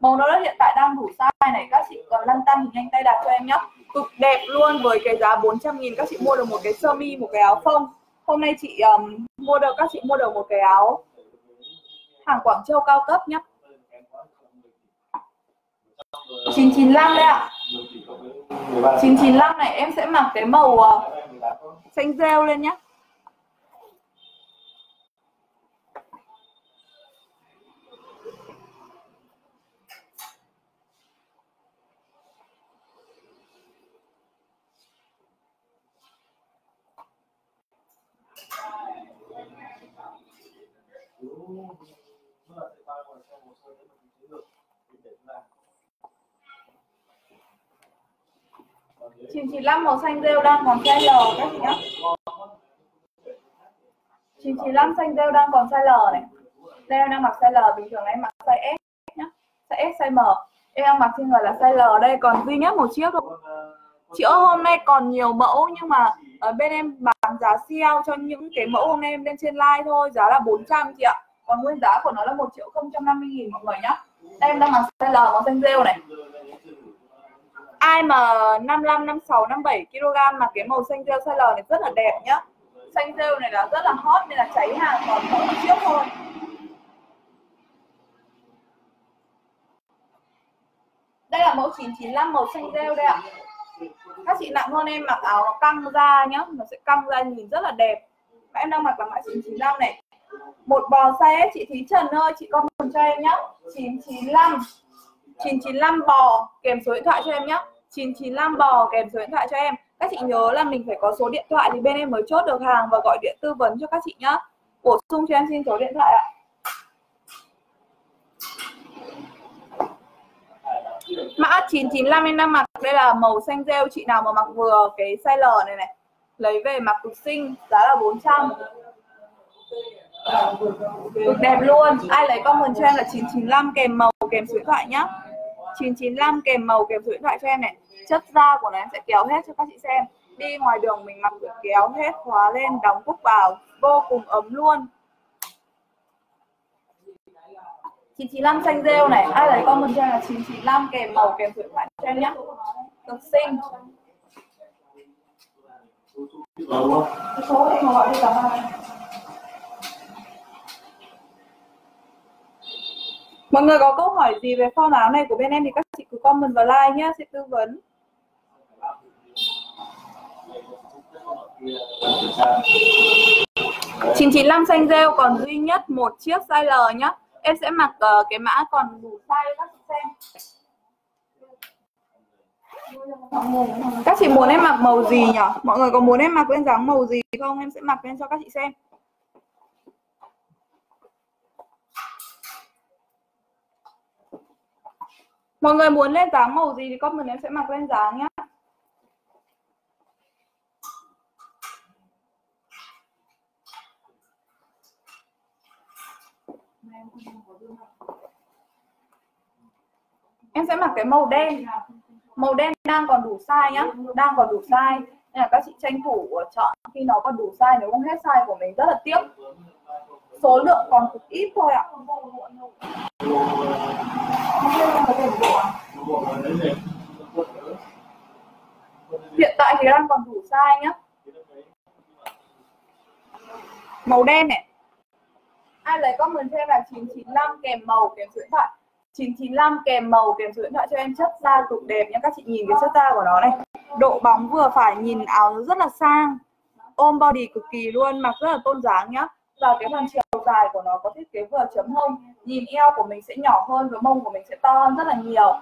màu nó hiện tại đang đủ size này. Các chị còn lăn tăn thì nhanh tay đặt cho em nhé. Cực đẹp luôn với cái giá 400 nghìn. Các chị mua được một cái sơ mi một cái áo phông. Hôm nay chị um, mua được các chị mua được một cái áo hàng Quảng Châu cao cấp nhé. 995 đây ạ. 995 này em sẽ mặc cái màu uh, xanh rêu lên nhé. 995 màu xanh rêu đang còn size L các chị nhá. 995 xanh rêu đang còn size L này. Đây em đang mặc size L, bình thường em mặc size S nhá. Size S, size M. Em đang mặc trên người là size L đây, còn duy nhất một chiếc thôi. Chị ơi, hôm nay còn nhiều mẫu nhưng mà ở bên em bán giá sale cho những cái mẫu hôm nay em lên trên live thôi, giá là 400 chị ạ còn nguyên giá của nó là 1 triệu 050 nghìn mọi người nhá. Đây em đang mặc size L màu xanh rêu này. Ai mà 55 56 57 kg mà cái màu xanh rêu size L này rất là đẹp nhá. Xanh rêu này là rất là hot nên là cháy hàng còn mỗi một chiếc thôi. Đây là mẫu 995 màu xanh rêu đây ạ. Các chị nặng hơn em mặc áo nó căng ra nhá. Nó sẽ căng ra nhìn rất là đẹp. Em đang mặc là mã 995 này một bò xe, chị Thúy Trần ơi, chị comment cho em nhá. 995 995 bò, kèm số điện thoại cho em nhé 995 bò, kèm số điện thoại cho em. Các chị nhớ là mình phải có số điện thoại thì bên em mới chốt được hàng và gọi điện tư vấn cho các chị nhá. Bổ sung cho em xin số điện thoại ạ. Mã 995 em đang mặc, đây là màu xanh rêu, chị nào mà mặc vừa cái size L này này. Lấy về mặc cực xinh giá là 400 cực đẹp luôn. Ai lấy comment cho em là 995 kèm màu, kèm số điện thoại nhá. 995 kèm màu, kèm số điện thoại cho em này. Chất da của nó em sẽ kéo hết cho các chị xem. Đi ngoài đường mình mặc được kéo hết khóa lên, đóng cúc vào. Vô cùng ấm luôn. 995 xanh rêu này. Ai lấy comment cho em là 995 kèm màu, kèm số điện thoại cho em nhé cực xinh. Số em gọi đi cả hai Mọi người có câu hỏi gì về form áo này của bên em thì các chị cứ comment vào like nhé, sẽ tư vấn. chín chín năm xanh rêu còn duy nhất một chiếc size L nhá. Em sẽ mặc uh, cái mã còn đủ size các chị xem. Các chị muốn em mặc màu gì nhỉ? Mọi người có muốn em mặc lên dáng màu gì không? Em sẽ mặc lên cho các chị xem. Mọi người muốn lên dáng màu gì thì comment em sẽ mặc lên dáng nhé Em sẽ mặc cái màu đen. Màu đen đang còn đủ size nhá, đang còn đủ size. Nên là các chị tranh thủ chọn khi nó còn đủ size nếu không hết size của mình rất là tiếc. Số lượng còn cực ít thôi ạ. Hiện tại thì đang còn đủ size nhá. Màu đen này. Ai lấy comment cho em là 995 kèm màu kèm số điện thoại. 995 kèm màu kèm số điện thoại cho em chất da cực đẹp nhá các chị nhìn cái chất da của nó này độ bóng vừa phải nhìn áo rất là sang ôm body cực kỳ luôn, mặc rất là tôn dáng nhá và cái phần chiều dài của nó có thiết kế vừa chấm hông, nhìn eo của mình sẽ nhỏ hơn và mông của mình sẽ to hơn rất là nhiều.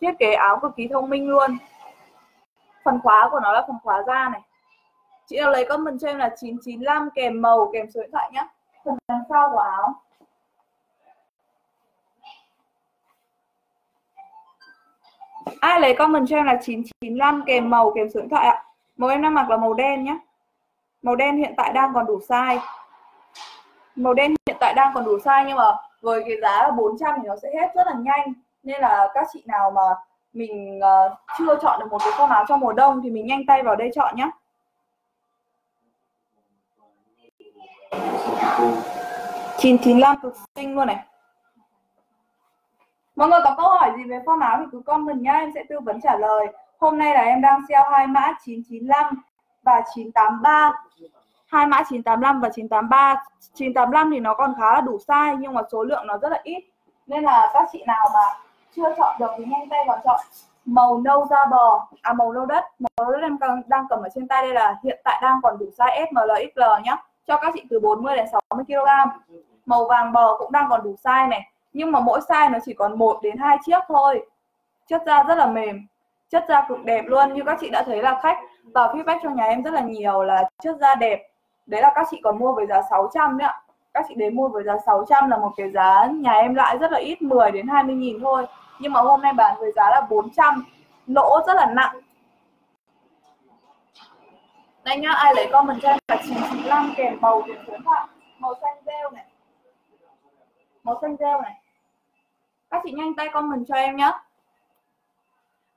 Thiết kế áo cực kỳ thông minh luôn. Phần khóa của nó là phần khóa da này. Chị nào lấy comment cho em là 995 kèm màu, kèm số điện thoại nhé phần đằng sau của áo. Ai lấy comment cho em là 995 kèm màu, kèm số điện thoại ạ? Màu em đang mặc là màu đen nhé màu đen hiện tại đang còn đủ size màu đen hiện tại đang còn đủ size nhưng mà với cái giá là 400 thì nó sẽ hết rất là nhanh nên là các chị nào mà mình uh, chưa chọn được một cái con áo cho mùa đông thì mình nhanh tay vào đây chọn nhé chín chín cực xinh luôn này Mọi người có câu hỏi gì về form áo thì cứ comment nhá, em sẽ tư vấn trả lời. Hôm nay là em đang sale hai mã 995 và 983. Hai mã 985 và 983. 985 thì nó còn khá là đủ size nhưng mà số lượng nó rất là ít. Nên là các chị nào mà chưa chọn được thì nhanh tay vào chọn. Màu nâu da bò à màu nâu đất. Màu nâu đất em đang cầm ở trên tay đây là hiện tại đang còn đủ size S, M, L, XL nhá. Cho các chị từ 40 đến 60 kg màu vàng bò cũng đang còn đủ size này. Nhưng mà mỗi size nó chỉ còn 1 đến 2 chiếc thôi. Chất da rất là mềm. Chất da cực đẹp luôn. Như các chị đã thấy là khách vào feedback cho nhà em rất là nhiều là chất da đẹp đấy là các chị còn mua với giá 600 đấy ạ. Các chị đến mua với giá 600 là một cái giá nhà em lãi rất là ít 10 đến 20 nghìn thôi. Nhưng mà hôm nay bán với giá là 400 lỗ rất là nặng. Đây nhá, ai lấy comment cho em là 995 kèm màu kèm số điện màu xanh rêu này. Màu xanh rêu này. Các chị nhanh tay comment cho em nhé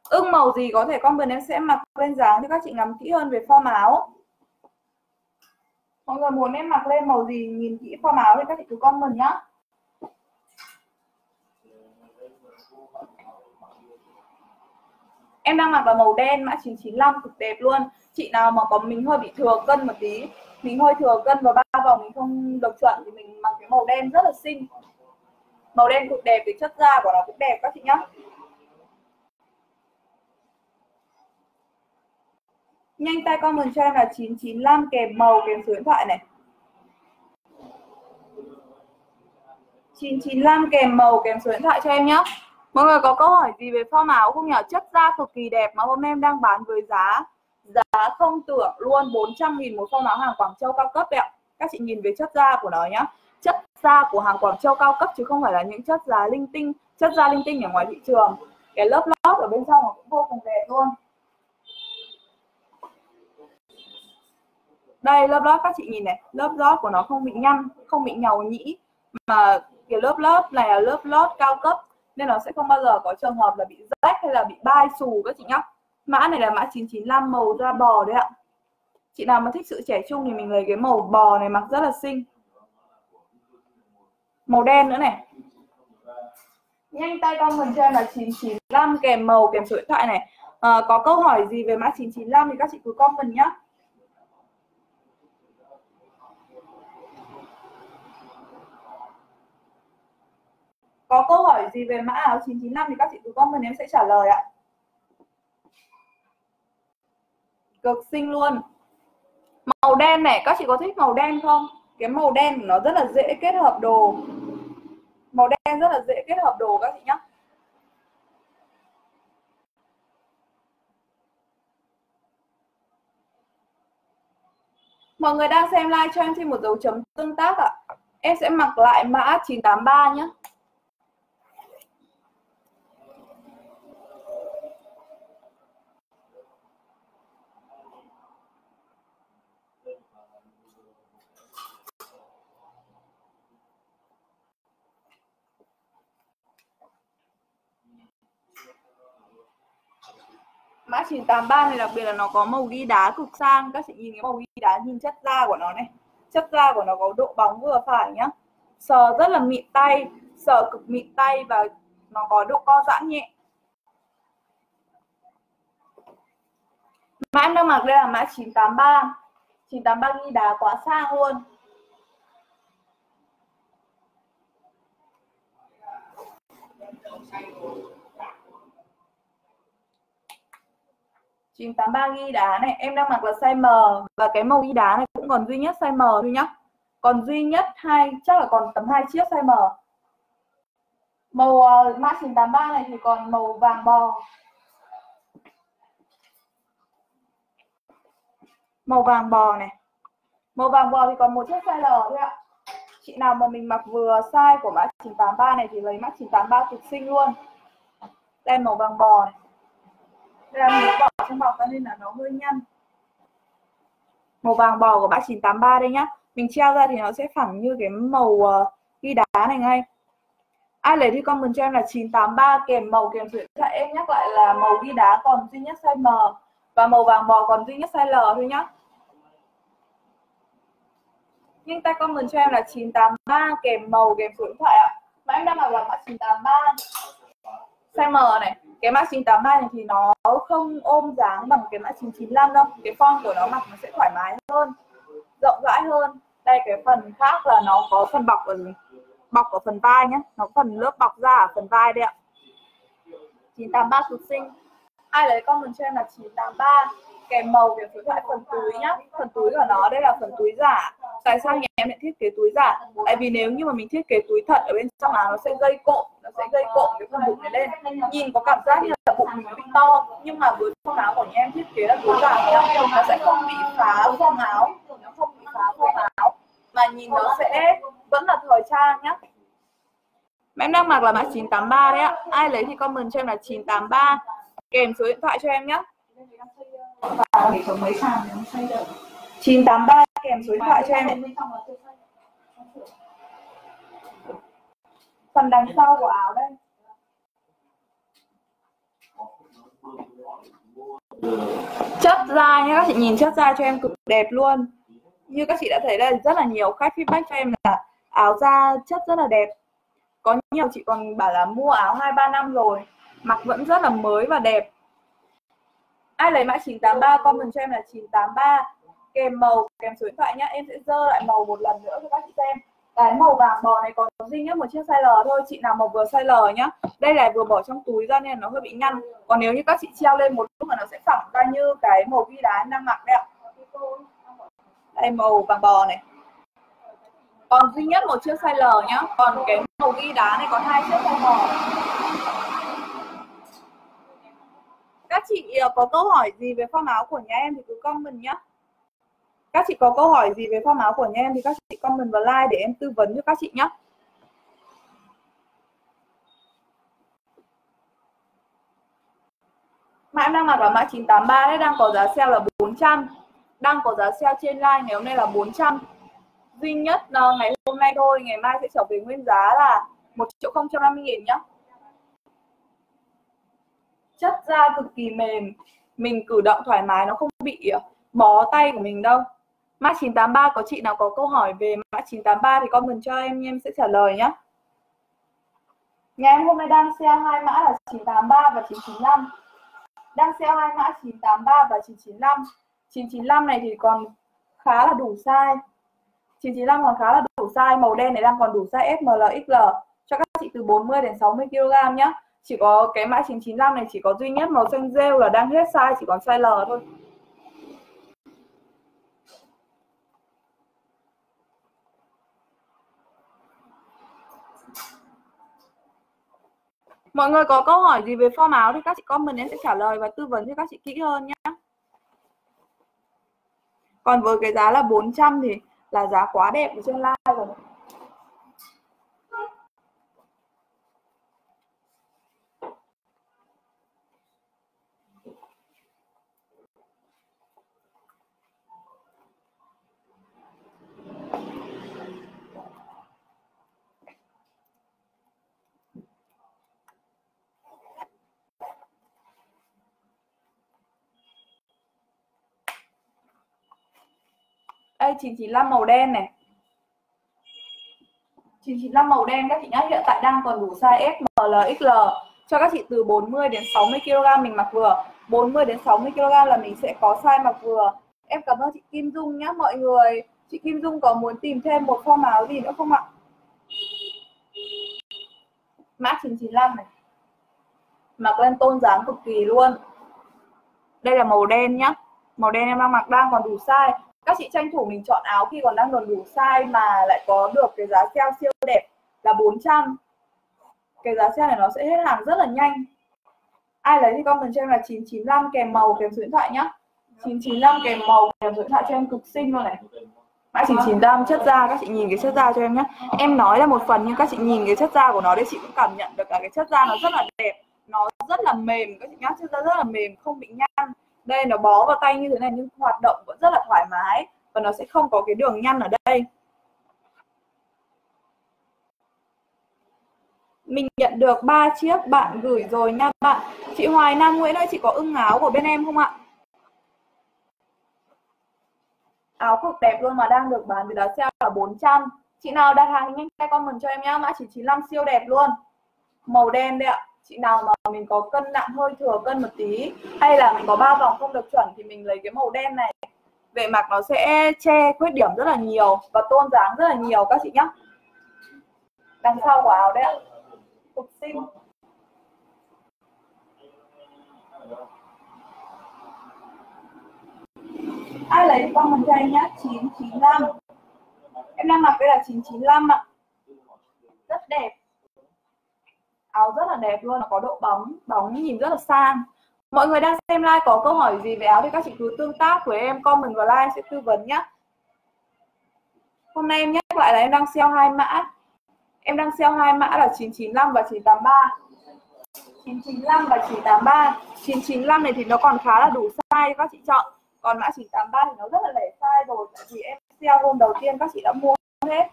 ưng màu gì có thể comment em sẽ mặc lên dáng cho các chị ngắm kỹ hơn về form áo mọi người muốn em mặc lên màu gì nhìn kỹ form áo thì các chị cứ comment nhá. em đang mặc là màu đen, mã 995 cực đẹp luôn. Chị nào mà có mình hơi bị thừa cân một tí, mình hơi thừa cân và ba vòng mình không độc chuẩn thì mình mặc cái màu đen rất là xinh. Màu đen cực đẹp thì chất da của nó cũng đẹp các chị nhá. Nhanh tay comment cho em là 995 kèm màu, kèm số điện thoại này. 995 kèm màu, kèm số điện thoại cho em nhé Mọi người có câu hỏi gì về form áo không nhỉ? Chất da cực kỳ đẹp mà hôm nay em đang bán với giá giá không tưởng luôn 400 nghìn một form áo hàng Quảng Châu cao cấp đấy ạ. Các chị nhìn về chất da của nó nhá. Chất da của hàng Quảng Châu cao cấp chứ không phải là những chất da linh tinh, chất da linh tinh ở ngoài thị trường. Cái lớp lót ở bên trong cũng vô cùng đẹp luôn. Đây lớp lót các chị nhìn này. Lớp lót của nó không bị nhăn không bị nhầu nhĩ. Mà cái lớp lót này là lớp lót cao cấp nên nó sẽ không bao giờ có trường hợp là bị rách hay là bị bay xù các chị nhá. Mã này là mã 995 màu da bò đấy ạ. Chị nào mà thích sự trẻ trung thì mình lấy cái màu bò này mặc rất là xinh. Màu đen nữa này. Nhanh tay comment cho em là 995 kèm màu kèm số điện thoại này. À, có câu hỏi gì về mã 995 thì các chị cứ comment nhá. Có câu hỏi gì về mã áo 995 thì các chị cứ comment em sẽ trả lời ạ. Cực xinh luôn. Màu đen này, các chị có thích màu đen không? Cái màu đen nó rất là dễ kết hợp đồ. Màu đen rất là dễ kết hợp đồ các chị nhé Mọi người đang xem live cho em thêm một dấu chấm tương tác ạ. Em sẽ mặc lại mã 983 nhé. mã 983 này đặc biệt là nó có màu ghi đá cực sang. Các chị nhìn cái màu ghi đá nhìn chất da của nó này. Chất da của nó có độ bóng vừa phải nhá. Sờ rất là mịn tay, sờ cực mịn tay và nó có độ co giãn nhẹ. Mã em đang mặc đây là mã 983 983 ghi đá quá sang luôn. Thank you. 983 ghi đá này. Em đang mặc là size M và cái màu ghi đá này cũng còn duy nhất size M thôi nhá. Còn duy nhất hai chắc là còn tầm hai chiếc size M. Màu uh, mã 983 này thì còn màu vàng bò. Màu vàng bò này. Màu vàng bò thì còn một chiếc size L thôi ạ. Chị nào mà mình mặc vừa size của mã 983 này thì lấy mã 983 cực sinh luôn. Đây màu vàng bò này. Đây là màu bò trong bọc cho nên là nó hơi nhăn. Màu vàng bò của mã 983 đây nhá. Mình treo ra thì nó sẽ phẳng như cái màu uh, ghi đá này ngay. Ai lấy thì comment cho em là 983 kèm màu kèm số cho thoại em nhắc lại là màu ghi đá còn duy nhất size M và màu vàng bò còn duy nhất size L thôi nhá. Nhưng tay comment cho em là 983 kèm màu kèm số điện thoại ạ. Mà em đang mặc là mã 983 size M này cái mã 983 này thì nó không ôm dáng bằng cái mã 995 đâu. Cái form của nó mặc nó sẽ thoải mái hơn, rộng rãi hơn. Đây, cái phần khác là nó có phần bọc ở bọc ở phần vai nhé nó phần lớp bọc da ở phần vai đấy ạ. 983 xuất sinh. Ai lấy comment cho em là 983 kèm màu kèm phối thoại phần túi nhá. Phần túi của nó, đây là phần túi giả. Tại sao nhà em lại thiết kế túi giả? Tại vì nếu như mà mình thiết kế túi thật ở bên trong là nó sẽ gây cộm, nó sẽ gây cộm cái phần bụng này lên. Nhìn có cảm giác như là bụng mình bị to, nhưng mà với phong áo của nhà em thiết kế là túi giả nhá, nó sẽ không bị phá form áo. Nó không bị phá form áo. Mà nhìn nó sẽ vẫn là thời trang nhá. Mà em đang mặc là mã 983 đấy ạ. Ai lấy thì comment cho em là 983 kèm số điện thoại cho em nhé và hệ thống mấy sàn thì xây được 983 kèm số điện thoại cho em. Phần đằng sau của áo đây. Chất da nhé các chị nhìn chất da cho em cực đẹp luôn. Như các chị đã thấy đây, rất là nhiều khách feedback cho em là áo da chất rất là đẹp. Có nhiều chị còn bảo là mua áo hai ba năm rồi, mặc vẫn rất là mới và đẹp ai lấy mã 983 comment cho em là 983 kèm màu, kèm số điện thoại nhá, em sẽ dơ lại màu một lần nữa cho các chị xem. Cái màu vàng bò này còn duy nhất một chiếc size L thôi, chị nào màu vừa size L nhá. Đây là vừa bỏ trong túi ra nên nó hơi bị nhăn. Còn nếu như các chị treo lên một lúc mà nó sẽ phẳng ra như cái màu ghi đá đang mặc đấy ạ. Đây, màu vàng bò này. Còn duy nhất một chiếc size L nhá. Còn cái màu ghi đá này có hai chiếc size M các chị ờ, có câu hỏi gì về form áo của nhà em thì cứ comment nhé các chị có câu hỏi gì về form áo của nhà em thì các chị comment vào like để em tư vấn cho các chị nhé Mã em đang mặc là mã 983 đấy, đang có giá sale là 400 Đang có giá sale trên line ngày hôm nay là 400 Duy nhất ờ, ngày hôm nay thôi, ngày mai sẽ trở về nguyên giá là 1 triệu 050 nghìn nhá chất da cực kỳ mềm. Mình cử động thoải mái nó không bị ờ, bó tay của mình đâu. Mã 983 có chị nào có câu hỏi về mã 983 thì comment cho em em sẽ trả lời nhé nhà em hôm nay đang sale hai mã là 983 và 995 đang sale hai mã 983 và 995 995 này thì còn khá là đủ size. 995 còn khá là đủ size màu đen này đang còn đủ size S, M, L, XL cho các chị từ 40 đến 60 kg nhé chỉ có cái mã 995 này chỉ có duy nhất màu xanh rêu là đang hết size, chỉ còn size L thôi Mọi người có câu hỏi gì về form áo thì các chị comment em sẽ trả lời và tư vấn cho các chị kỹ hơn nhé. Còn với cái giá là 400 thì là giá quá đẹp ở trên live rồi. Đây 995 màu đen này. 995 màu đen các chị nhá. Hiện tại đang còn đủ size S, M, L, XL cho các chị từ 40 đến 60 kg mình mặc vừa. 40 đến 60 kg là mình sẽ có size mặc vừa. Em cảm ơn chị Kim Dung nhá mọi người. Chị Kim Dung có muốn tìm thêm một form áo gì nữa không ạ? Mã 995 này. Mặc lên tôn dáng cực kỳ luôn. Đây là màu đen nhá. Màu đen em đang mặc đang còn đủ size các chị tranh thủ mình chọn áo khi còn đang còn đủ size mà lại có được cái giá sale siêu đẹp là 400 cái giá sale này nó sẽ hết hàng rất là nhanh. Ai lấy thì comment cho em là 995 kèm màu, kèm số điện thoại nhá. 995 kèm màu, kèm số điện thoại cho em cực xinh luôn này. Mã 995 chất da, các chị nhìn cái chất da cho em nhé em nói là một phần nhưng các chị nhìn cái chất da của nó đấy, chị cũng cảm nhận được cả cái chất da nó rất là đẹp, nó rất là mềm. Các chị nhá, chất da rất là mềm, không bị nhăn đây, nó bó vào tay như thế này nhưng hoạt động vẫn rất là thoải mái và nó sẽ không có cái đường nhăn ở đây. Mình nhận được ba chiếc bạn gửi rồi nha bạn. Chị Hoài Nam Nguyễn ơi, chị có ưng áo của bên em không ạ? Áo cực đẹp luôn mà đang được bán với giá sale là 400 chị nào đặt hàng nhanh tay comment cho em nhá, mã chỉ 95 siêu đẹp luôn. Màu đen đấy ạ chị nào mà mình có cân nặng hơi thừa cân một tí, hay là mình có ba vòng không được chuẩn thì mình lấy cái màu đen này. Về mặc nó sẽ che khuyết điểm rất là nhiều và tôn dáng rất là nhiều, các chị nhé đằng sau của áo đấy ạ. Phục xinh ai lấy con mình cho nhá? 995 em đang mặc đây là 995 ạ. Rất đẹp áo rất là đẹp luôn, nó có độ bóng bóng nhìn rất là sang. Mọi người đang xem like có câu hỏi gì về áo thì các chị cứ tương tác với em, comment vào like sẽ tư vấn nhé hôm nay em nhắc lại là em đang sale hai mã. Em đang sale hai mã là 995 và 983 995 và 983 995 này thì nó còn khá là đủ size các chị chọn. Còn mã 983 thì nó rất là lẻ size rồi, tại vì em sale hôm đầu tiên các chị đã mua hết.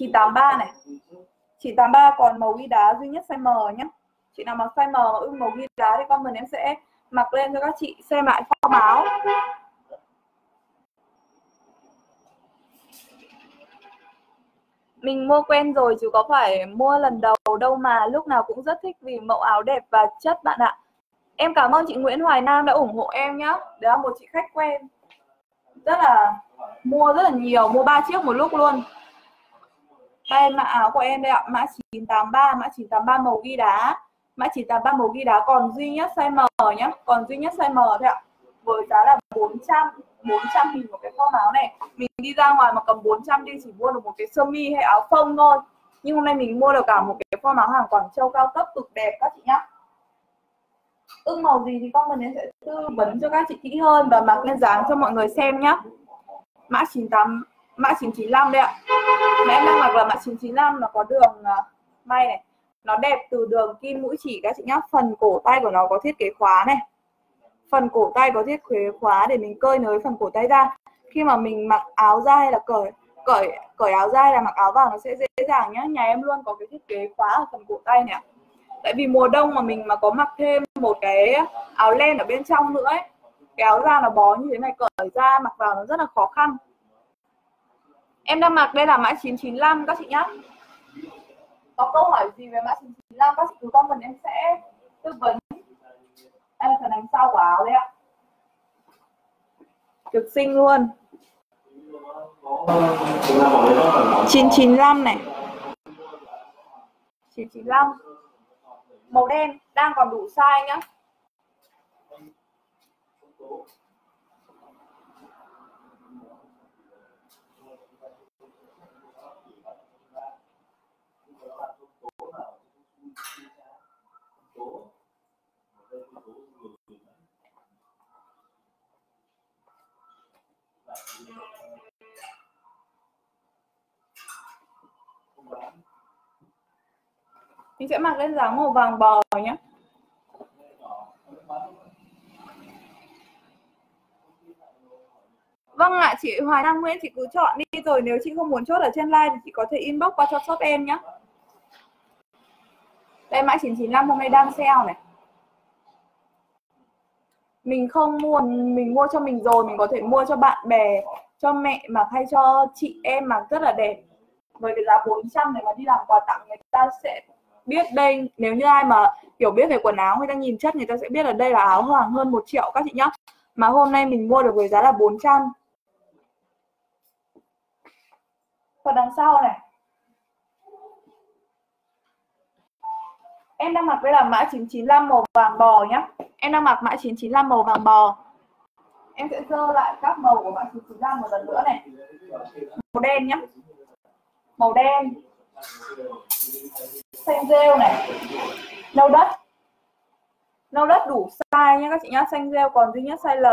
983 này. 983 còn màu ghi đá duy nhất size M nhé chị nào mặc size M mà ưng màu ghi đá thì comment em sẽ mặc lên cho các chị xem lại form áo mình mua quen rồi chứ có phải mua lần đầu đâu mà lúc nào cũng rất thích vì mẫu áo đẹp và chất bạn ạ. Em cảm ơn chị Nguyễn Hoài Nam đã ủng hộ em nhá. Đó là một chị khách quen. Rất là mua rất là nhiều, mua ba chiếc một lúc luôn đây mã áo của em đây ạ. Mã 983 mã 983 màu ghi đá. Mã 983 màu ghi đá còn duy nhất size M nhá. Còn duy nhất size M thôi ạ. Với giá là 400 400 nghìn một cái form áo này. Mình đi ra ngoài mà cầm 400 đi chỉ mua được một cái sơ mi hay áo phông thôi. Nhưng hôm nay mình mua được cả một cái form áo hàng Quảng Châu cao cấp cực đẹp các chị nhá. Ưng màu gì thì comment em sẽ tư vấn cho các chị kỹ hơn và mặc lên dáng cho mọi người xem nhá. Mã 98 mã 995 đây ạ. Mà em đang mặc là mã 995 nó có đường uh, may này. Nó đẹp từ đường kim mũi chỉ các chị nhá. Phần cổ tay của nó có thiết kế khóa này. Phần cổ tay có thiết kế khóa để mình cơi nới phần cổ tay ra. Khi mà mình mặc áo ra hay là cởi cởi cởi áo ra hay là mặc áo vào nó sẽ dễ dàng nhá. Nhà em luôn có cái thiết kế khóa ở phần cổ tay này tại vì mùa đông mà mình mà có mặc thêm một cái áo len ở bên trong nữa ấy cái áo da nó bó như thế này cởi ra mặc vào nó rất là khó khăn em đang mặc đây là mã 995 các chị nhá. Có câu hỏi gì về mã 995 các chị cứ comment em sẽ tư vấn. Đây là phần đằng sau của áo đấy ạ. Cực xinh luôn. 995 này. 995 màu đen, đang còn đủ size nhá. Mình sẽ mặc lên dáng màu vàng bò nhé Vâng ạ, chị Hoài Nam Nguyễn chị cứ chọn đi rồi nếu chị không muốn chốt ở trên live thì chị có thể inbox qua cho shop em nhé. Đây mã 995 hôm nay đang sale này. mình không mua, mình mua cho mình rồi, mình có thể mua cho bạn bè, cho mẹ mà hay cho chị em mà rất là đẹp. Với cái giá 400 này mà đi làm quà tặng, người ta sẽ biết đây. Nếu như ai mà hiểu biết về quần áo, người ta nhìn chất, người ta sẽ biết là đây là áo hoàng hơn một triệu các chị nhá. Mà hôm nay mình mua được với giá là 400 và đằng sau này. Em đang mặc đây là mã 995 màu vàng bò nhá. Em đang mặc mã 995 màu vàng bò. Em sẽ dơ lại các màu của mã 995 một lần nữa này. Màu đen nhá. Màu đen. Xanh rêu này. Nâu đất. Nâu đất đủ size nhá các chị nhá. Xanh rêu còn duy nhất size L.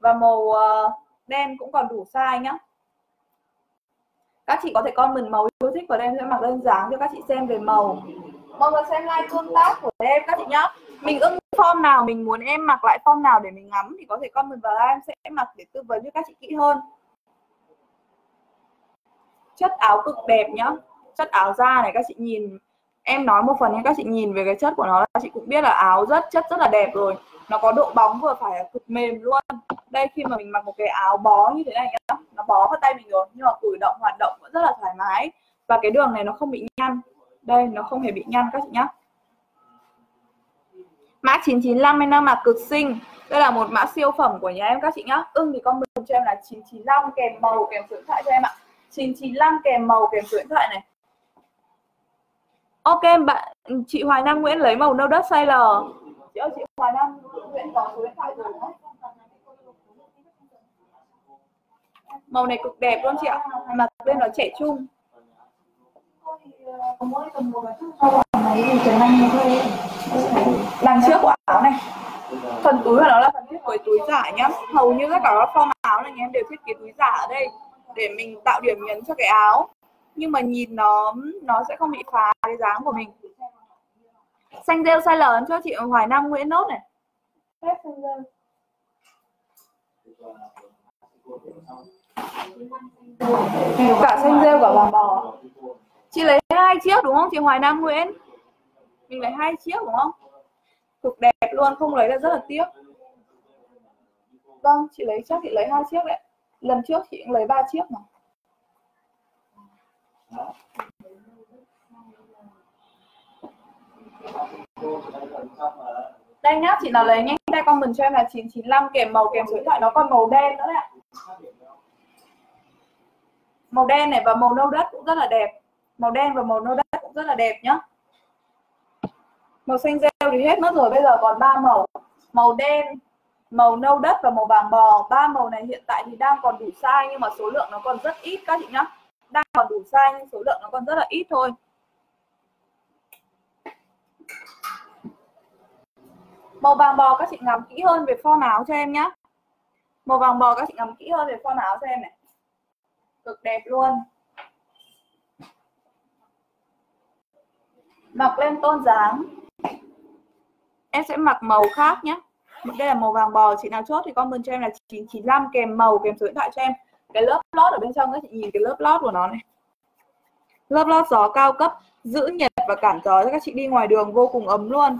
Và màu ờ, đen cũng còn đủ size nhá. Các chị có thể comment màu yêu thích và em sẽ mặc đơn dáng cho các chị xem về màu mọi người xem like tương tác của em, các chị nhá. Mình ưng form nào, mình muốn em mặc lại form nào để mình ngắm thì có thể comment vào em sẽ mặc để tư vấn cho các chị kỹ hơn. Chất áo cực đẹp nhá. Chất áo da này các chị nhìn, em nói một phần nhưng các chị nhìn về cái chất của nó các chị cũng biết là áo rất, chất rất là đẹp rồi. Nó có độ bóng vừa phải là cực mềm luôn. Đây, khi mà mình mặc một cái áo bó như thế này nhá, nó bó vào tay mình rồi, nhưng mà cử động, hoạt động vẫn rất là thoải mái. Và cái đường này nó không bị nhăn đây, nó không hề bị nhăn các chị nhá. Mã 995 em đang mặc cực xinh đây là một mã siêu phẩm của nhà em các chị nhá. Ưng thì comment cho em là 995 kèm màu kèm số điện thoại cho em ạ. 995 kèm màu kèm số điện thoại này. Ok bạn, chị Hoài Nam Nguyễn lấy màu nâu đất size L. Chị ơi, chị Hoài Nam Nguyễn có số điện thoại rồi màu này cực đẹp luôn chị ạ. Mặc lên nó trẻ trung đằng trước của áo này. Phần túi của nó là phần thiết kế túi giả nhá. Hầu như tất cả các form áo này em đều thiết kế túi giả ở đây để mình tạo điểm nhấn cho cái áo. Nhưng mà nhìn nó nó sẽ không bị phá cái dáng của mình. Xanh rêu size lớn cho chị Hoài Nam Nguyễn nốt này. Cả xanh rêu cả vàng bò. Chị lấy hai chiếc, đúng không? Chị Hoài Nam Nguyễn. Mình lấy hai chiếc, đúng không? Cực đẹp luôn, không lấy là rất là tiếc. Vâng chị lấy chắc chị lấy hai chiếc đấy. Lần trước chị cũng lấy ba chiếc mà. Đây nhá, chị nào lấy nhanh tay comment cho em là 995 kèm màu kèm số điện thoại, nó còn màu đen nữa đấy màu đen này và màu nâu đất cũng rất là đẹp màu đen và màu nâu đất cũng rất là đẹp nhá. Màu xanh rêu thì hết mất rồi, bây giờ còn ba màu. Màu đen, màu nâu đất và màu vàng bò. Ba màu này hiện tại thì đang còn đủ size nhưng mà số lượng nó còn rất ít các chị nhá. Đang còn đủ size nhưng số lượng nó còn rất là ít thôi. Màu vàng bò các chị ngắm kỹ hơn về form áo cho em nhé màu vàng bò các chị ngắm kỹ hơn về form áo cho em này. Cực đẹp luôn. Mặc lên tôn dáng em sẽ mặc màu khác nhé. Đây là màu vàng bò, chị nào chốt thì comment cho em là 995 kèm màu, kèm số điện thoại cho em. Cái lớp lót ở bên trong các chị nhìn cái lớp lót của nó này. Lớp lót gió cao cấp, giữ nhiệt và cản gió cho các chị đi ngoài đường vô cùng ấm luôn.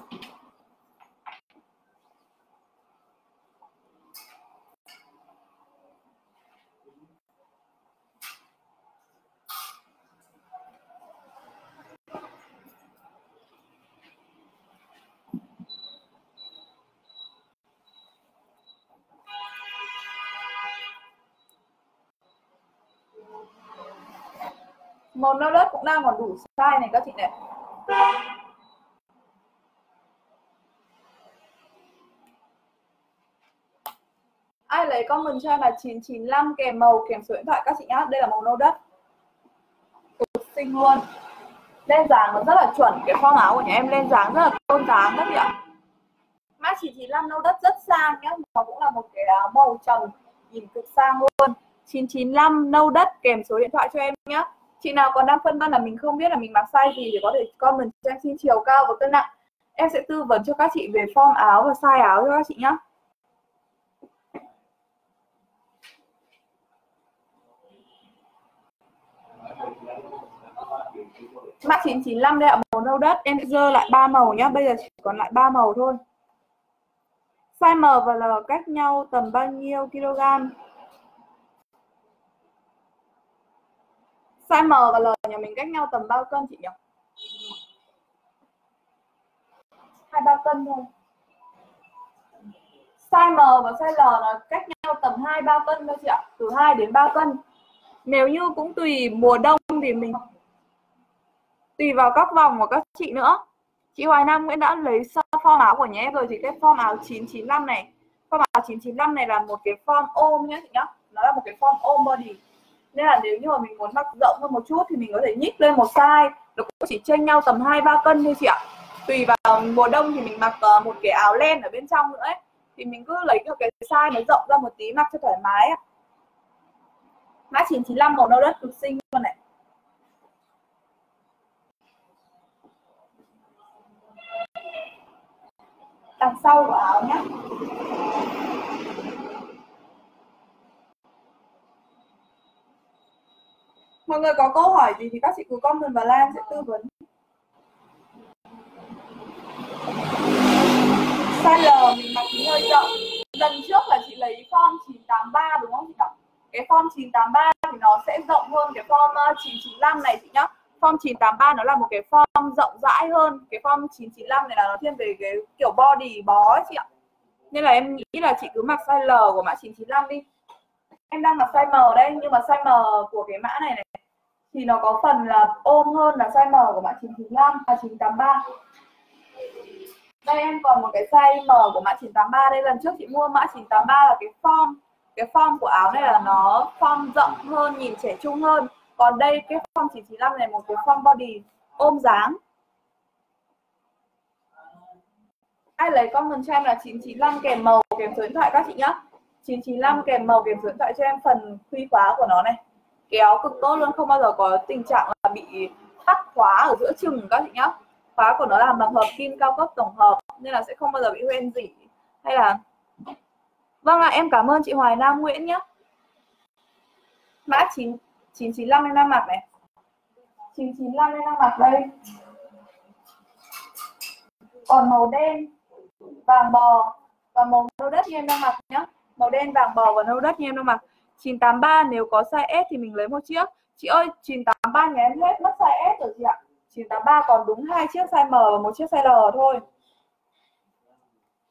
Màu nâu đất cũng đang còn đủ size này các chị này. Ai lấy comment cho em là 995 kèm màu, kèm số điện thoại các chị nhá. Đây là màu nâu đất. Cực xinh luôn. Lên dáng nó rất là chuẩn, cái form áo của nhà em lên dáng rất là tôn dáng các chị ạ. Mã 995 nâu đất rất sang nhá. Nó cũng là một cái áo màu trồng, nhìn cực sang luôn. 995 nâu đất kèm số điện thoại cho em nhé chị nào còn đang phân vân là mình không biết là mình mặc size gì thì có thể comment cho em xin chiều cao và cân nặng. Em sẽ tư vấn cho các chị về form áo và size áo cho các chị nhé mã 995 đây ạ, màu nâu đất, em sẽ dơ lại ba màu nhá. Bây giờ chỉ còn lại ba màu thôi. Size M và L cách nhau tầm bao nhiêu kg? Size M và L nhà mình cách nhau tầm bao cân chị nhỉ? hai ba cân thôi. Size M và size L nó cách nhau tầm 2 3 cân thôi chị ạ, từ 2 đến 3 cân. Nếu như cũng tùy mùa đông thì mình tùy vào các vòng của các chị nữa chị Hoài Nam Nguyễn đã lấy form áo của nhà em rồi thì cái form áo 995 này form áo 995 này là một cái form ôm nhé chị nhá nó là một cái form ôm body nên là nếu như mà mình muốn mặc rộng hơn một chút thì mình có thể nhích lên một size. Nó cũng chỉ chênh nhau tầm 2 3 cân thôi chị ạ. Tùy vào mùa đông thì mình mặc ờ, một cái áo len ở bên trong nữa ấy. Thì mình cứ lấy cái size nó rộng ra một tí, mặc cho thoải mái mã 995 màu nâu đất cực xinh luôn này. Đằng sau của áo nhé mọi người có câu hỏi gì thì các chị cứ comment và Lan sẽ tư vấn. Size L mình mặc thì hơi rộng lần trước là chị lấy form 983 đúng không chị đọc? Cái form 983 thì nó sẽ rộng hơn cái form ờ, 995 này chị nhá. Form 983 nó là một cái form rộng rãi hơn. Cái form 995 này là nó thiên về cái kiểu body bó ấy chị ạ. Nên là em nghĩ là chị cứ mặc size L của mã 995 đi em đang mặc size M đây nhưng mà size M của cái mã này này, thì nó có phần là ôm hơn là size M của mã 995 và 983 đây, em còn một cái size M của mã 983 đây. Lần trước chị mua mã 983 là cái form cái form của áo này là nó form rộng hơn, nhìn trẻ trung hơn. Còn đây, cái form 995 này một cái form body ôm dáng. Ai lấy comment cho em là 995 kèm màu, kèm số điện thoại các chị nhé. 995 kèm màu kèm số điện thoại cho em, phần khuy khóa của nó này. Kéo cực tốt luôn, không bao giờ có tình trạng là bị tắc khóa ở giữa chừng các chị nhá. Khóa của nó làm bằng hợp kim cao cấp tổng hợp, nên là sẽ không bao giờ bị hoen gì hay là vâng ạ, em cảm ơn chị Hoài Nam Nguyễn nhé mã 9 995 em đang mặc này. 995 em đang mặc đây. Còn màu đen, vàng bò và màu nâu đất như em đang mặc nhé màu đen vàng bò và nâu đất như em đâu mà 983 nếu có size S thì mình lấy một chiếc chị ơi 983 nhà em hết mất size S rồi chị ạ 983 còn đúng hai chiếc size M và một chiếc size L thôi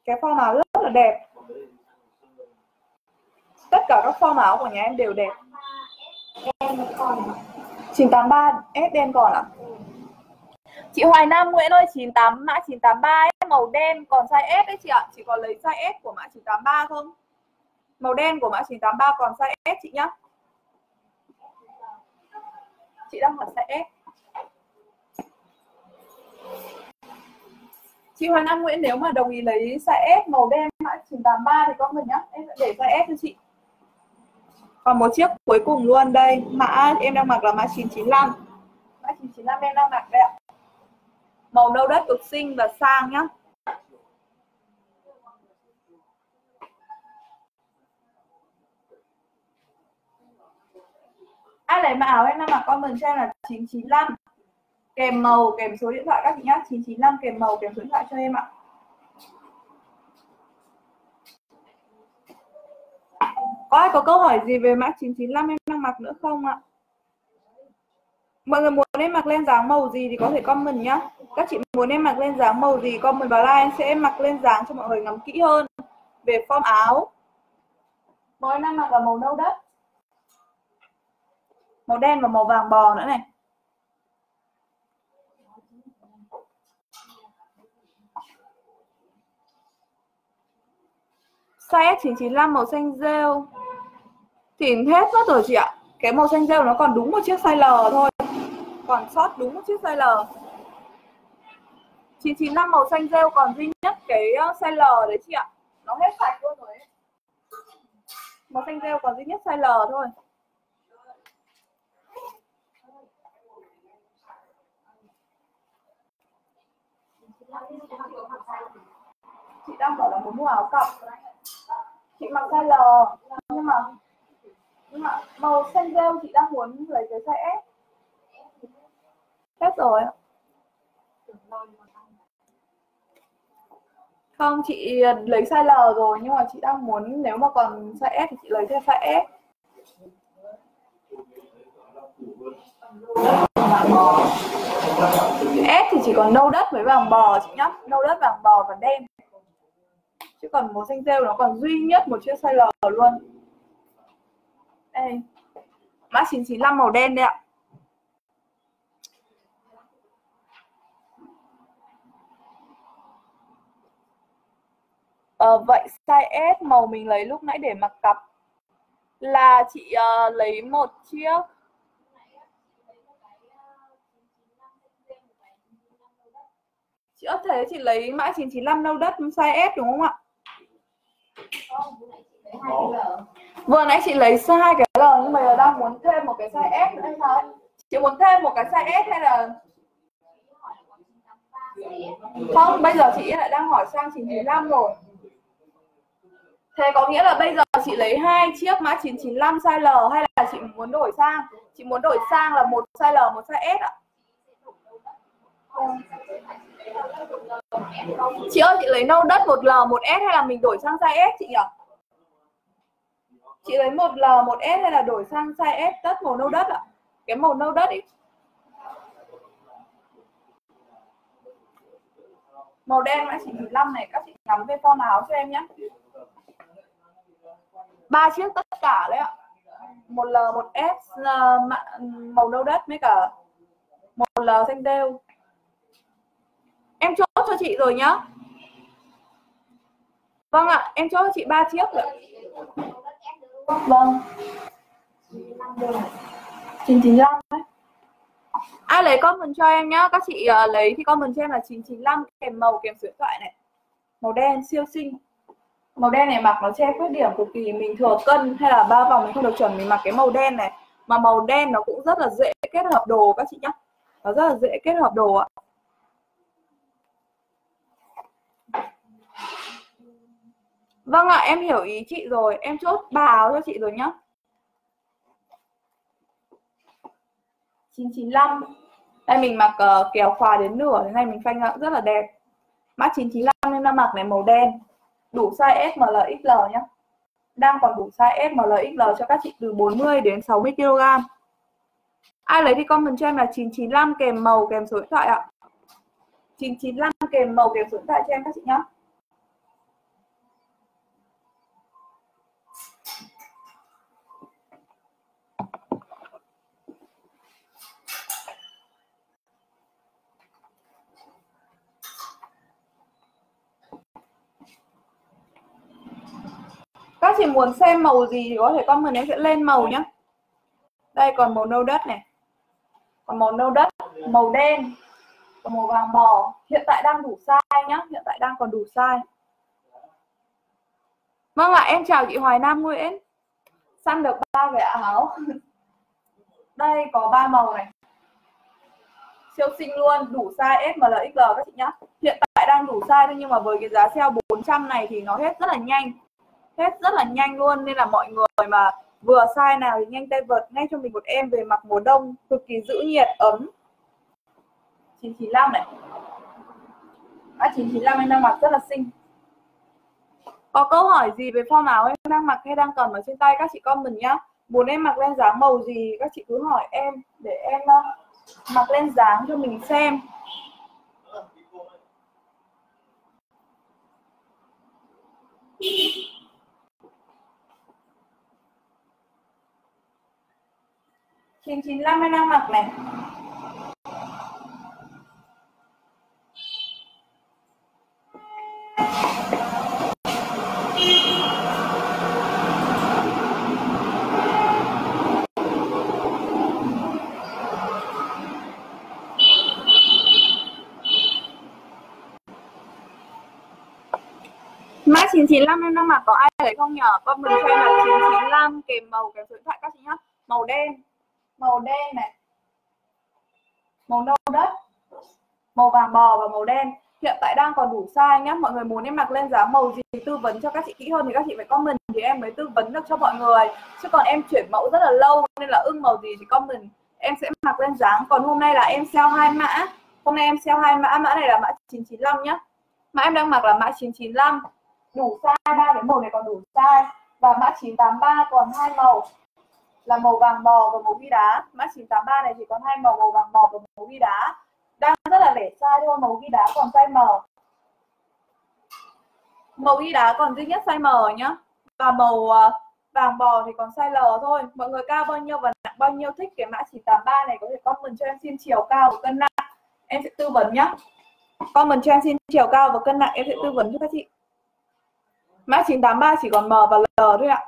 cái form áo rất là đẹp tất cả các form áo của nhà em đều đẹp Đen còn 983 S đen còn ạ? À? Chị Hoài Nam Nguyễn ơi 98 mã 983 ấy, màu đen còn size S đấy chị ạ. Chị có lấy size S của mã 983 không? Màu đen của mã 983 còn size S chị nhá. Chị đang mặc size S. Chị hoàng anh Nguyễn, nếu mà đồng ý lấy size S màu đen mã 983 thì con mình nhá. Em sẽ để size S cho chị còn một chiếc cuối cùng luôn đây mã em đang mặc là mã 995 mã 995 em đang mặc đây ạ màu nâu đất cực xinh và sang nhá ai lấy mã áo em đang mặc comment cho em là 995 kèm màu, kèm số điện thoại các chị nhá 995 kèm màu, kèm số điện thoại cho em ạ Có ai có câu hỏi gì về mã 995 em đang mặc nữa không ạ? Mọi người muốn em mặc lên dáng màu gì thì có thể comment nhá. Các chị muốn em mặc lên dáng màu gì, comment vào like, em sẽ mặc lên dáng cho mọi người ngắm kỹ hơn về form áo. mọi em đang mặc là màu nâu đất. Màu đen và màu vàng bò nữa này. Size S995 màu xanh rêu. Thì hết mất rồi chị ạ. Cái màu xanh rêu nó còn đúng một chiếc size L thôi. Còn sót đúng một chiếc size L. 995 màu xanh rêu còn duy nhất cái ờ, size L đấy chị ạ. Nó hết sạch luôn rồi ấy. màu xanh rêu còn duy nhất size L thôi. Chị đang bảo là muốn mua áo cọc. Chị mặc size L nhưng mà nhưng mà màu xanh rêu chị đang muốn lấy cái size S. Hết rồi Không, chị lấy size L rồi nhưng mà chị đang muốn nếu mà còn size S thì chị lấy thêm size S vàng bò S thì chỉ còn nâu đất với vàng bò chị nhá, nâu đất vàng bò và đen. Chứ còn màu xanh rêu nó còn duy nhất một chiếc size L luôn. Đây. Mã 995 màu đen đây ạ. Ờ, vậy size S màu mình lấy lúc nãy để mặc cặp là chị uh, lấy một chiếc Chị ớt thế chị lấy mã 995 nâu đất size S đúng không ạ? Vừa nãy chị lấy hai cái L nhưng mà giờ đang muốn thêm một cái size S nữa hay sao? Chị muốn thêm một cái size S hay là Không, bây giờ chị lại đang hỏi sang 995 rồi. Thế có nghĩa là bây giờ chị lấy hai chiếc mã 995 size L hay là chị muốn đổi sang? Chị muốn đổi sang là một size L, một size S ạ? Chị ơi, chị lấy nâu đất một L, một S hay là mình đổi sang size S chị nhỉ? Chị lấy một L, một S hay là đổi sang size S đất màu nâu đất ạ? Cái màu nâu đất ý. Màu đen mã chỉ 15 này, các chị ngắm về form áo cho em nhé ba chiếc tất cả đấy ạ một L một S ờ, màu nâu đất với cả một L xanh đeo em chốt cho chị rồi nhá. Vâng ạ em chốt cho chị ba chiếc rồi vâng. Chín chín đấy. Ai lấy comment cho em nhá. Các chị uh, lấy thì comment cho em là 995 kèm màu kèm số điện thoại này. Màu đen siêu xinh. Màu đen này mặc nó che khuyết điểm cực kỳ. Mình thừa cân hay là ba vòng mình không được chuẩn mình mặc cái màu đen này. Mà màu đen nó cũng rất là dễ kết hợp đồ các chị nhá. Nó rất là dễ kết hợp đồ ạ Vâng ạ, em hiểu ý chị rồi, em chốt ba áo cho chị rồi nhá. 995. Đây mình mặc ờ, uh, kéo khóa đến nửa thế này mình phanh rất là đẹp. Mã 995 nên là mặc này màu đen đủ size S, M, L, XL nhé. Đang còn đủ size S, M, L, XL cho các chị từ 40 đến 60 kg. Ai lấy thì comment cho em là 995 kèm màu kèm số điện thoại ạ. 995 kèm màu kèm số điện thoại cho em các chị nhé. các chị muốn xem màu gì thì có thể comment em sẽ lên màu nhé đây còn màu nâu đất này. Còn màu nâu đất màu đen còn màu vàng bò. Hiện tại đang đủ size nhá hiện tại đang còn đủ size. Vâng ạ em chào chị Hoài Nam Nguyễn. Săn được ba cái áo đây có ba màu này. Siêu xinh luôn đủ size S, M, L, XL các chị nhá. Hiện tại đang đủ size thôi nhưng mà với cái giá sale 400 này thì nó hết rất là nhanh hết rất là nhanh luôn nên là mọi người mà vừa size nào thì nhanh tay vợt ngay cho mình một em về mặc mùa đông cực kỳ giữ nhiệt ấm. 995 này. À, 995 em đang mặc rất là xinh. Có câu hỏi gì về form áo em đang mặc hay đang cầm ở trên tay các chị comment nhá. Muốn em mặc lên dáng màu gì? Các chị cứ hỏi em để em uh, mặc lên dáng cho mình xem. Thank you. 995 em đang mặc này Mã 995 em đang mặc có ai lấy không nhở? mình cho em là 995 kèm màu, kèm số điện thoại các chị nhá. Màu đen màu đen này. Màu nâu đất. Màu vàng bò và màu đen. Hiện tại đang còn đủ size nhé mọi người muốn em mặc lên dáng màu gì tư vấn cho các chị kỹ hơn thì các chị phải comment thì em mới tư vấn được cho mọi người. Chứ còn em chuyển mẫu rất là lâu nên là ưng màu gì thì comment. Em sẽ mặc lên dáng. Còn hôm nay là em sale hai mã. Hôm nay em sale hai mã. Mã này là mã 995 nhá. Mã em đang mặc là mã 995 đủ size ba cái màu này còn đủ size. Và mã 983 còn hai màu là màu vàng bò và màu ghi đá. Mã 983 này chỉ còn hai màu màu vàng bò và màu ghi đá. Đang rất là lẻ size thôi, màu ghi đá còn size M. Màu ghi đá còn duy nhất size M nhá. Và màu à, vàng bò thì còn size L thôi. Mọi người cao bao nhiêu và nặng bao nhiêu thích cái mã 983 này có thể comment cho em xin chiều cao và cân nặng. Em sẽ tư vấn nhá. Comment cho em xin chiều cao và cân nặng, em sẽ tư vấn cho các chị. Mã 983 chỉ còn M và L thôi ạ.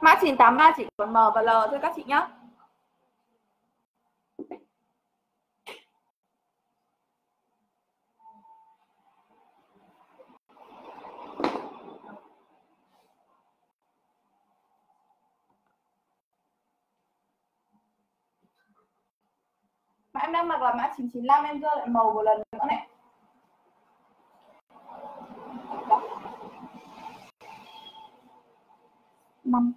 Mã 983 chỉ còn M và L thôi các chị nhé. Mã em đang mặc là mã 995 em dơ lại màu một lần nữa này. Năm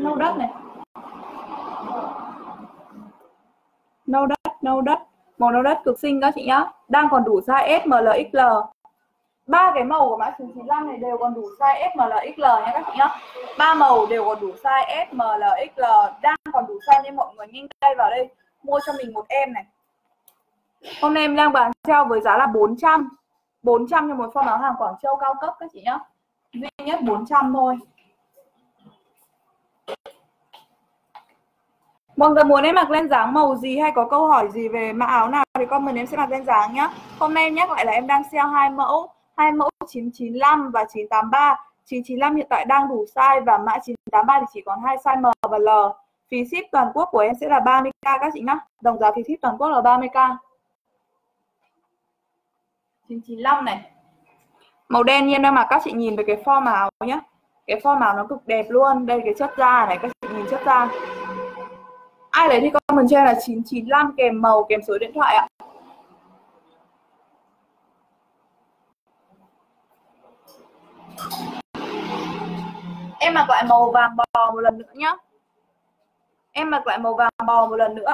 nâu đất này. Nâu đất nâu đất. Màu nâu đất cực xinh các chị nhá. Đang còn đủ size S, M, L, XL ba cái màu của mã 995 này đều còn đủ size S, M, L, XL nha các chị nhá. Ba màu đều còn đủ size S, M, L, XL đang còn đủ size nên mọi người nhanh tay vào đây mua cho mình một em này. Hôm nay em đang bán theo với giá là 400 400 cho một form áo hàng Quảng Châu cao cấp các chị nhá. Duy nhất 400 thôi. Mọi người muốn em mặc lên dáng màu gì hay có câu hỏi gì về mã áo nào thì comment em sẽ mặc lên dáng nhá. Hôm nay em nhắc lại là em đang sale hai mẫu, hai mẫu 995 và 983. 995 hiện tại đang đủ size và mã 983 thì chỉ còn hai size M và L. Phí ship toàn quốc của em sẽ là 30k các chị nhá. Đồng giá phí ship toàn quốc là 30k. 995 này. Màu đen như em đang mặc các chị nhìn về cái form áo nhá. Cái form áo nó cực đẹp luôn. Đây cái chất da này các chị nhìn chất da ai lấy thì comment cho em là 995 kèm màu, kèm số điện thoại ạ. Em mặc lại màu vàng bò một lần nữa nhá. Em mặc lại màu vàng bò một lần nữa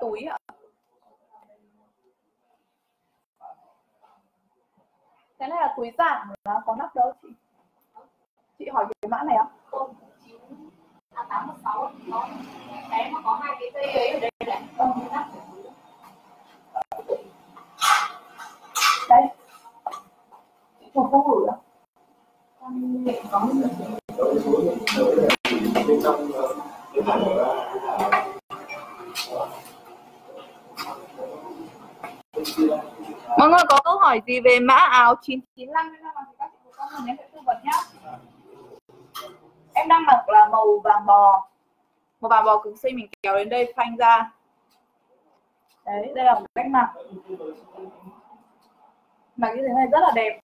túi ạ cái này là túi giảm nó có nắp đâu, chị? Chị hỏi cái mã này ạ không à tám một sáu nó cái mà có hai cái dây ấy ở đây này cái đây chị không gửi đâu có Mọi người có câu hỏi gì về mã áo 995 hay là các chị có comment em sẽ tư vấn nhá. Em đang mặc là màu vàng bò. Màu vàng bò cứng xinh mình kéo đến đây phanh ra. Đấy, đây là một cách mặc. Mặc như thế này rất là đẹp.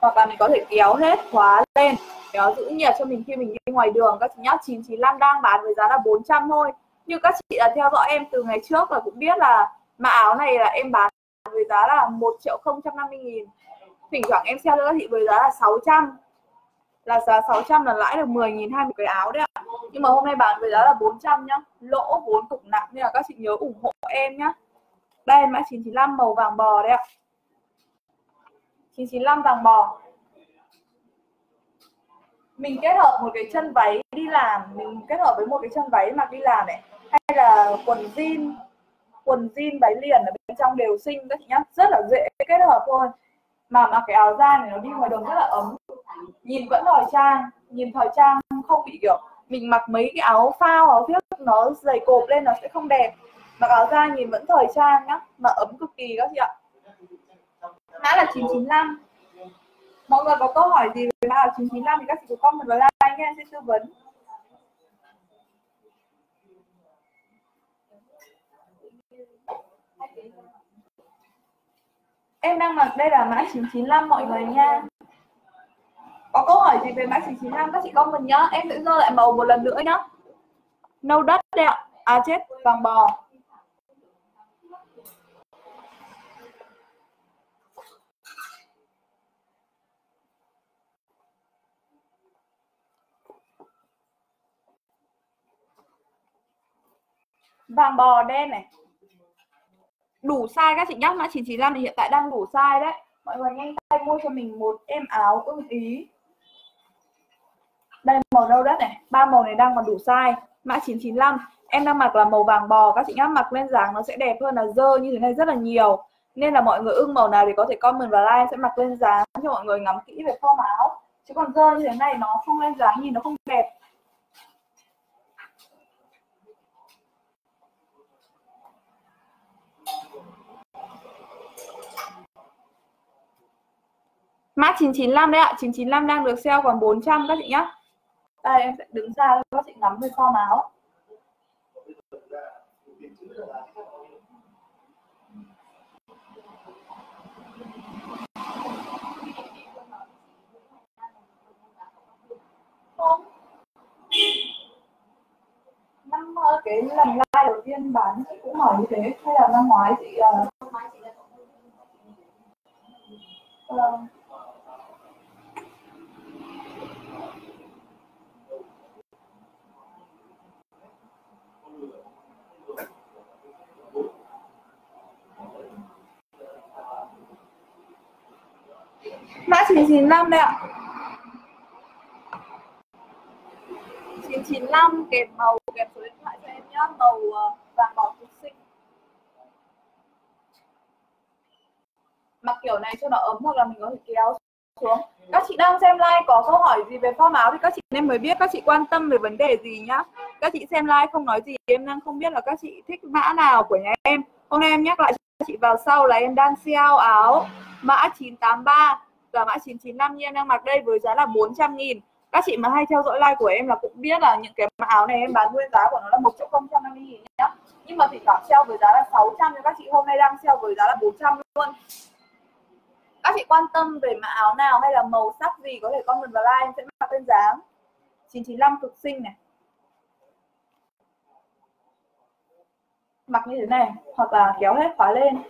Hoặc là mình có thể kéo hết khóa lên để nó giữ nhiệt cho mình khi mình đi ngoài đường. Các chị nhá, 995 đang bán với giá là 400 thôi. Như các chị đã theo dõi em từ ngày trước là cũng biết là mã áo này là em bán với giá là 1 triệu 050 nghìn. Thỉnh thoảng em sale cho các chị với giá là 600 là giá 600 là lãi được 10 nghìn hai một cái áo đấy ạ. Nhưng mà hôm nay bán với giá là 400 nhá. Lỗ vốn cực nặng nên là các chị nhớ ủng hộ em nhá. Đây, mã 995 màu vàng bò đấy ạ. 995 vàng bò. Mình kết hợp một cái chân váy đi làm. Mình kết hợp với một cái chân váy mặc đi làm này. Hay là quần jean quần jean, váy liền ở bên trong đều xinh các chị nhá. Rất là dễ kết hợp thôi. Mà mặc cái áo da này nó đi ngoài đường rất là ấm. Nhìn vẫn thời trang, nhìn thời trang không bị, kiểu, mình mặc mấy cái áo phao, áo thiếc nó dày cộp lên nó sẽ không đẹp. Mặc áo da nhìn vẫn thời trang nhá, mà ấm cực kỳ các chị ạ. Mã là 995 mọi người có câu hỏi gì về mã là 995 thì các chị cứ comment vào like nha, sẽ tư vấn. Em đang mặc đây là mã 995 mọi người nha. Có câu hỏi gì về mã 995 các chị comment nhá. Em sẽ dơ lại màu một lần nữa nhá. Nâu đất đẹp ạ. À chết, vàng bò. Vàng bò đen này đủ size các chị nhóc mã 995 thì hiện tại đang đủ size đấy. Mọi người nhanh tay mua cho mình một em áo ưng ý. Đây, màu nâu đất này. Ba màu này đang còn đủ size. Mã 995 em đang mặc là màu vàng bò các chị nhá, mặc lên dáng nó sẽ đẹp hơn là dơ như thế này rất là nhiều. Nên là mọi người ưng màu nào thì có thể comment vào like, sẽ mặc lên dáng cho mọi người ngắm kỹ về form áo. Chứ còn dơ như thế này nó không lên dáng nhìn nó không đẹp. Mã 995 đấy ạ, 995 đang được sale còn 400 các chị nhá. Đây em sẽ đứng ra cho các chị ngắm về form áo. Không. Năm ờ, cái lần live đầu tiên bán chị cũng hỏi như thế hay là năm ngoái chị uh... uh Mã 995 đây ạ. 995 kèm màu, kèm số điện thoại cho em nhé. Màu ờ, vàng đỏ cực xinh Mặc kiểu này cho nó ấm hoặc là mình có thể kéo xuống. Các chị đang xem like có câu hỏi gì về form áo thì các chị nên mới biết. Các chị quan tâm về vấn đề gì nhá. Các chị xem like không nói gì, em đang không biết là các chị thích mã nào của nhà em. Hôm nay em nhắc lại cho các chị vào sau là em đang sale áo mã 983 và mã 995 như em đang mặc đây với giá là 400 nghìn. Các chị mà hay theo dõi like của em là cũng biết là những cái áo này em bán nguyên giá của nó là một triệu không trăm năm mươi nghìn nhá. Nhưng mà thỉnh thoảng sale với giá là 600 cho các chị hôm nay đang sale với giá là 400 luôn. Các chị quan tâm về mã áo nào hay là màu sắc gì có thể comment vào like, em sẽ mặc tên dáng 995 cực xinh này. Mặc như thế này, hoặc là kéo hết khóa lên.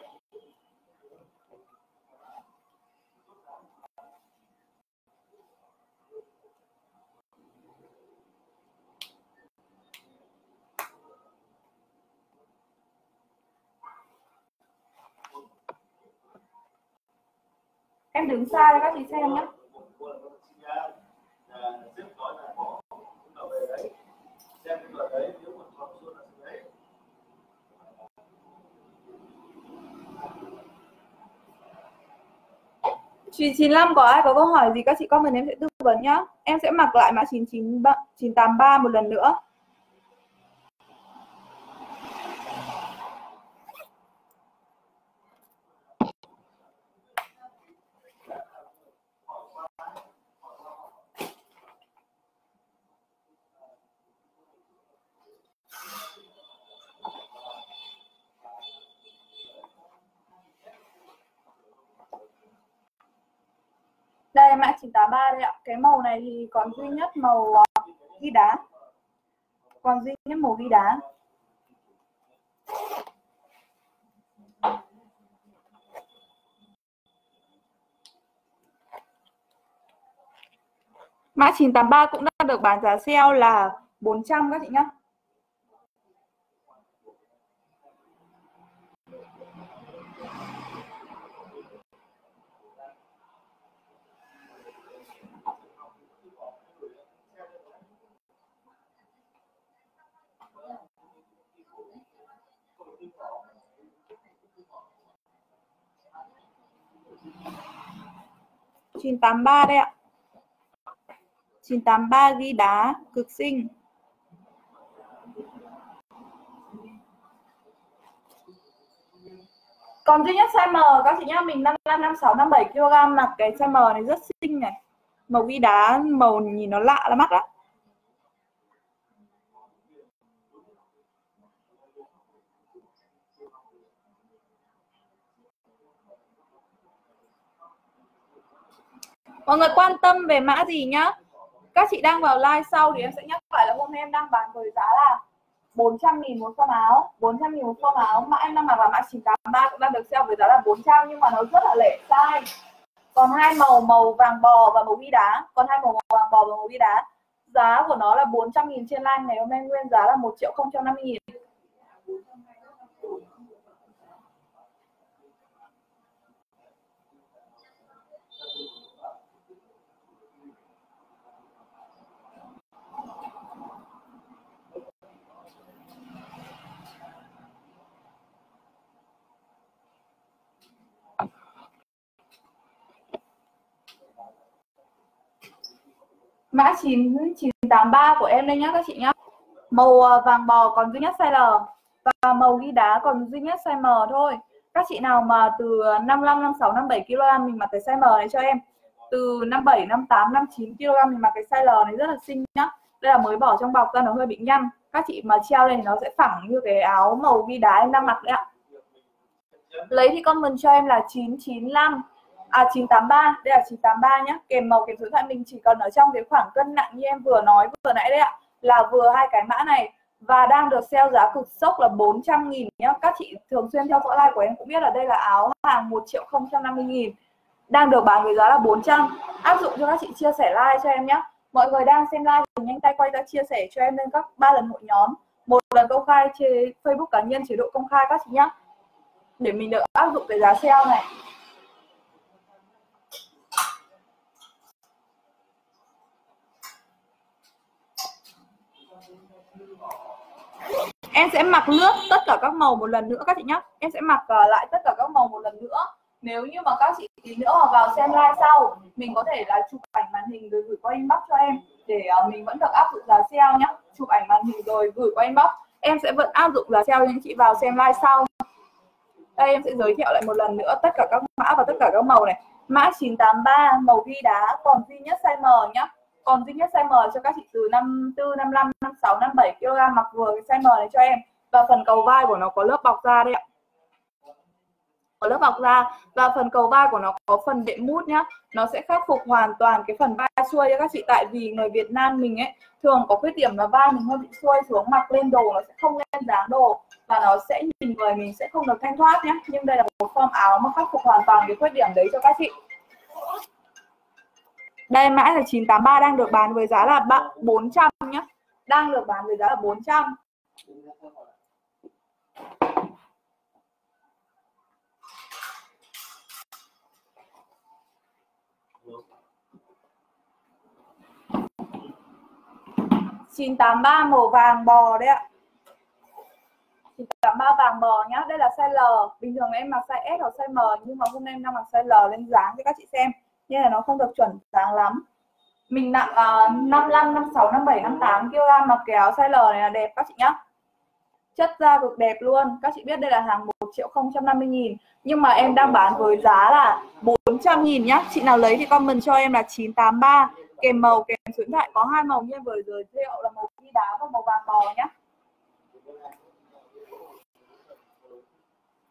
Em đứng xa cho các chị xem nhé Chị 95 có ai có câu hỏi gì các chị comment em sẽ tư vấn nhá. Em sẽ mặc lại mã 99 983 một lần nữa. đây mã 983 đây ạ cái màu này thì còn duy nhất màu ờ, ghi đá còn duy nhất màu ghi đá Mã 983 cũng đã được bán giá sale là 400 các chị nhé. 983 đây ạ 983 ghi đá cực sinh. còn duy nhất size M, các chị nhá, mình 55 56 57 kg mặc cái size M này rất xinh này màu ghi đá, màu nhìn nó lạ là mắt lắm. Mọi người quan tâm về mã gì nhá? Các chị đang vào live sau thì em sẽ nhắc lại là hôm nay em đang bán với giá là 400 nghìn một form áo. 400 nghìn một form áo. Mã em đang mặc là mã 983 cũng đang được sale với giá là 400 Nhưng mà nó rất là lẻ size. Còn hai màu màu vàng bò và màu ghi đá. Còn hai màu màu vàng bò và màu ghi đá. Giá của nó là 400 nghìn trên line. Ngày Hôm nay nguyên giá là 1 triệu 050 nghìn. Mã 9983 của em đây nhá, các chị nhá. Màu à, vàng bò còn duy nhất size L và màu ghi đá còn duy nhất size M thôi. Các chị nào mà từ 55 56 57 kg mình mặc cái size M này cho em. Từ 57 58 59 kg mình mặc cái size L này rất là xinh nhá. Đây là mới bỏ trong bọc ra, nó hơi bị nhăn. Các chị mà treo lên thì nó sẽ phẳng như cái áo màu ghi đá em đang mặc đấy ạ. Lấy thì comment cho em là 995 à 983 đây là 983 nhá. Kèm màu, kèm số điện thoại mình chỉ còn ở trong cái khoảng cân nặng như em vừa nói vừa nãy đấy ạ, là vừa hai cái mã này. Và đang được sale giá cực sốc là 400 nghìn nhá. Các chị thường xuyên theo dõi live của em cũng biết là đây là áo hàng 1 triệu 050 nghìn. Đang được bán với giá là 400 áp dụng cho các chị chia sẻ like cho em nhé mọi người đang xem live thì nhanh tay quay ra chia sẻ cho em lên các ba lần hội nhóm. Một lần công khai trên Facebook cá nhân chế độ công khai các chị nhé để mình được áp dụng cái giá sale này. Em sẽ mặc lướt tất cả các màu một lần nữa các chị nhé em sẽ mặc ờ, lại tất cả các màu một lần nữa. Nếu như mà các chị tí nữa mà vào xem live sau, mình có thể là chụp ảnh màn hình rồi gửi qua inbox cho em để ờ, mình vẫn được áp dụng giá sale nhé chụp ảnh màn hình rồi gửi qua inbox. Em sẽ vẫn áp dụng giá sale cho những chị vào xem live sau. Đây, em sẽ giới thiệu lại một lần nữa tất cả các mã và tất cả các màu này. Mã 983 màu ghi đá, còn duy nhất size M nhá còn duy nhất size M cho các chị từ 54, 55, 56, 57 kg mặc vừa cái size M này cho em. Và phần cầu vai của nó có lớp bọc da đây ạ. Có lớp bọc da. Và phần cầu vai của nó có phần đệm mút nhá. Nó sẽ khắc phục hoàn toàn cái phần vai xuôi cho các chị. Tại vì người Việt Nam mình ấy thường có khuyết điểm là vai mình hơi bị xuôi xuống mặc lên đồ nó sẽ không lên dáng đồ. Và nó sẽ nhìn người mình sẽ không được thanh thoát nhé nhưng đây là một form áo mà khắc phục hoàn toàn cái khuyết điểm đấy cho các chị đây, mã là 983 đang được bán với giá là 400 nhá. Đang được bán với giá là 400. chín tám ba màu vàng bò đấy ạ chín tám ba vàng bò nhá đây là size L bình thường em mặc size S hoặc size M, nhưng mà hôm nay em đang mặc size L lên dáng cho các chị xem nên là nó không được chuẩn dáng lắm. Mình nặng uh, 55, 56, 57, 58 kg mà kéo size L này là đẹp các chị nhá. Chất da cực đẹp luôn. Các chị biết đây là hàng 1 triệu 050 nghìn. Nhưng mà em đang bán với giá là 400 nghìn nhá. Chị nào lấy thì comment cho em là 983 kèm màu kèm số điện thoại có hai màu như em vừa giới thiệu là màu ghi đá và màu vàng bò nhá.